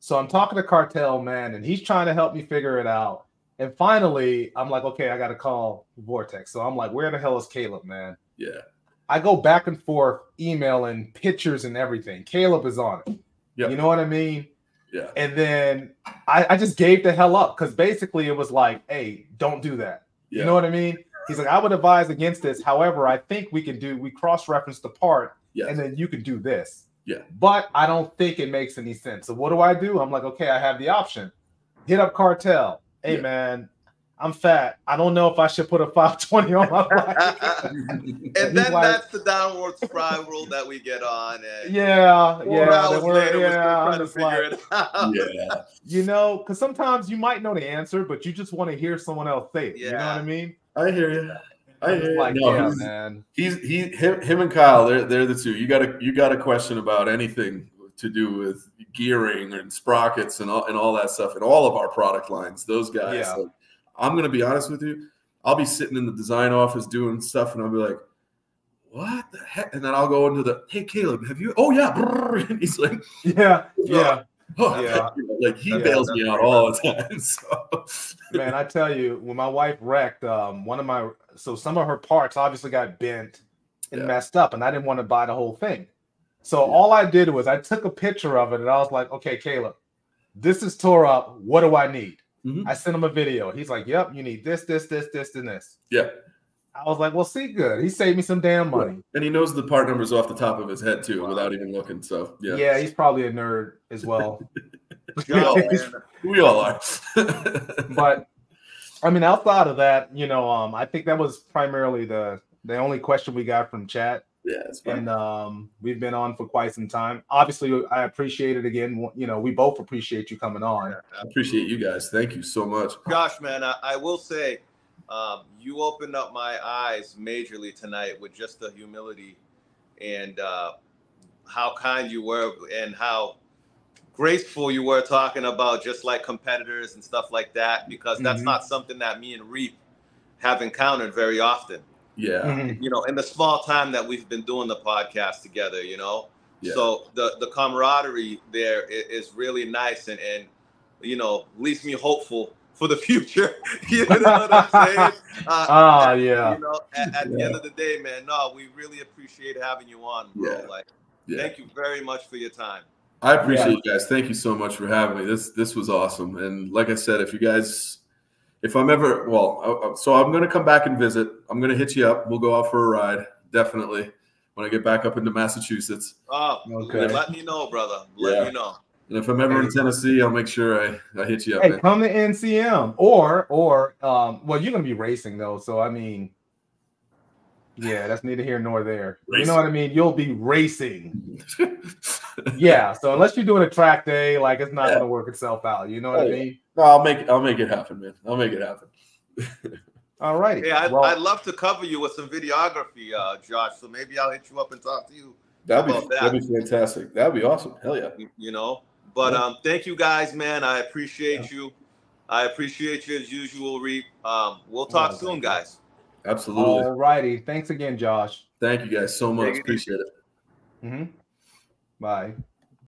So I'm talking to Cartel Man, and he's trying to help me figure it out. And finally, I'm like, okay, I got to call Vortex. So I'm like, where the hell is Caleb, man? Yeah. I go back and forth emailing pictures and everything. Caleb is on it. Yep. You know what I mean? Yeah. And then I, I just gave the hell up because basically it was like, hey, don't do that. Yeah. You know what I mean? He's like, I would advise against this. However, I think we can do, we cross reference the part yes. and then you can do this. Yeah. But I don't think it makes any sense. So what do I do? I'm like, okay, I have the option. Hit up cartel. Hey, yeah. man, I'm fat. I don't know if I should put a 520 on my bike. and then like, that's the downward spiral that we get on. And yeah, yeah, we're, yeah. I'm just like, yeah. You know, because sometimes you might know the answer, but you just want to hear someone else say it. Yeah. You know what I mean? I hear you. I hear you. Like, no, yeah, he's, man. He's he him, him and Kyle. They're they're the two. You got a you got a question about anything to do with gearing and sprockets and all and all that stuff and all of our product lines. Those guys. Yeah. Like, I'm going to be honest with you. I'll be sitting in the design office doing stuff, and I'll be like, "What the heck?" And then I'll go into the, "Hey, Caleb, have you?" Oh yeah, and he's like, "Yeah, yeah." Oh, yeah. like he yeah, bails me out all the time. So. Man, I tell you, when my wife wrecked, um, one of my so some of her parts obviously got bent and yeah. messed up, and I didn't want to buy the whole thing. So all I did was I took a picture of it, and I was like, "Okay, Caleb, this is tore up. What do I need?" Mm-hmm. I sent him a video. He's like, "Yep, you need this, this, this, this, and this." Yeah. I was like, "Well, see, good. He saved me some damn money." And he knows the part numbers off the top of his head too, wow. without even looking. So yeah. Yeah, he's probably a nerd as well. we, all we all are. but I mean, outside of that, you know, um, I think that was primarily the the only question we got from chat. Yeah, and um, we've been on for quite some time. Obviously, I appreciate it again. You know, we both appreciate you coming on. I appreciate you guys. Thank you so much. Gosh, man, I, I will say, um, you opened up my eyes majorly tonight with just the humility and uh, how kind you were and how graceful you were talking about just like competitors and stuff like that because that's mm-hmm. not something that me and Reap have encountered very often. Yeah. Mm-hmm. You know, in the small time that we've been doing the podcast together, you know. Yeah. So the the camaraderie there is, really nice and and you know leaves me hopeful for the future. you know what I'm saying? Uh, oh yeah. You know, at, at yeah. the end of the day, man, no, we really appreciate having you on, bro. Yeah. Like, yeah. thank you very much for your time. I appreciate you guys. Thank you so much for having me. This this was awesome. And like I said, if you guys if I'm ever well, so I'm going to come back and visit. I'm going to hit you up. We'll go out for a ride, definitely, when I get back up into Massachusetts. Oh, okay. Let me know, brother. Let yeah. me know. And if I'm ever in Tennessee, I'll make sure I, I hit you up. Hey, man. come to NCM or or um, well, you're gonna be racing though, so I mean, yeah, that's neither here nor there. Racing. You know what I mean? You'll be racing. yeah. So unless you're doing a track day, like it's not yeah. gonna work itself out. You know what I mean? No, I'll make I'll make it happen, man. I'll make it happen. All righty. Yeah, I'd, well, I'd, love to cover you with some videography, uh, Josh. So maybe I'll hit you up and talk to you. That'd be that. that'd be fantastic. That'd be awesome. Hell yeah. You know, but yeah. um, thank you guys, man. I appreciate yeah. you. I appreciate you as usual, Reap. Um, we'll talk yeah, soon, guys. Absolutely. All righty. Thanks again, Josh. Thank you guys so much. Appreciate it. Mm-hmm. Bye.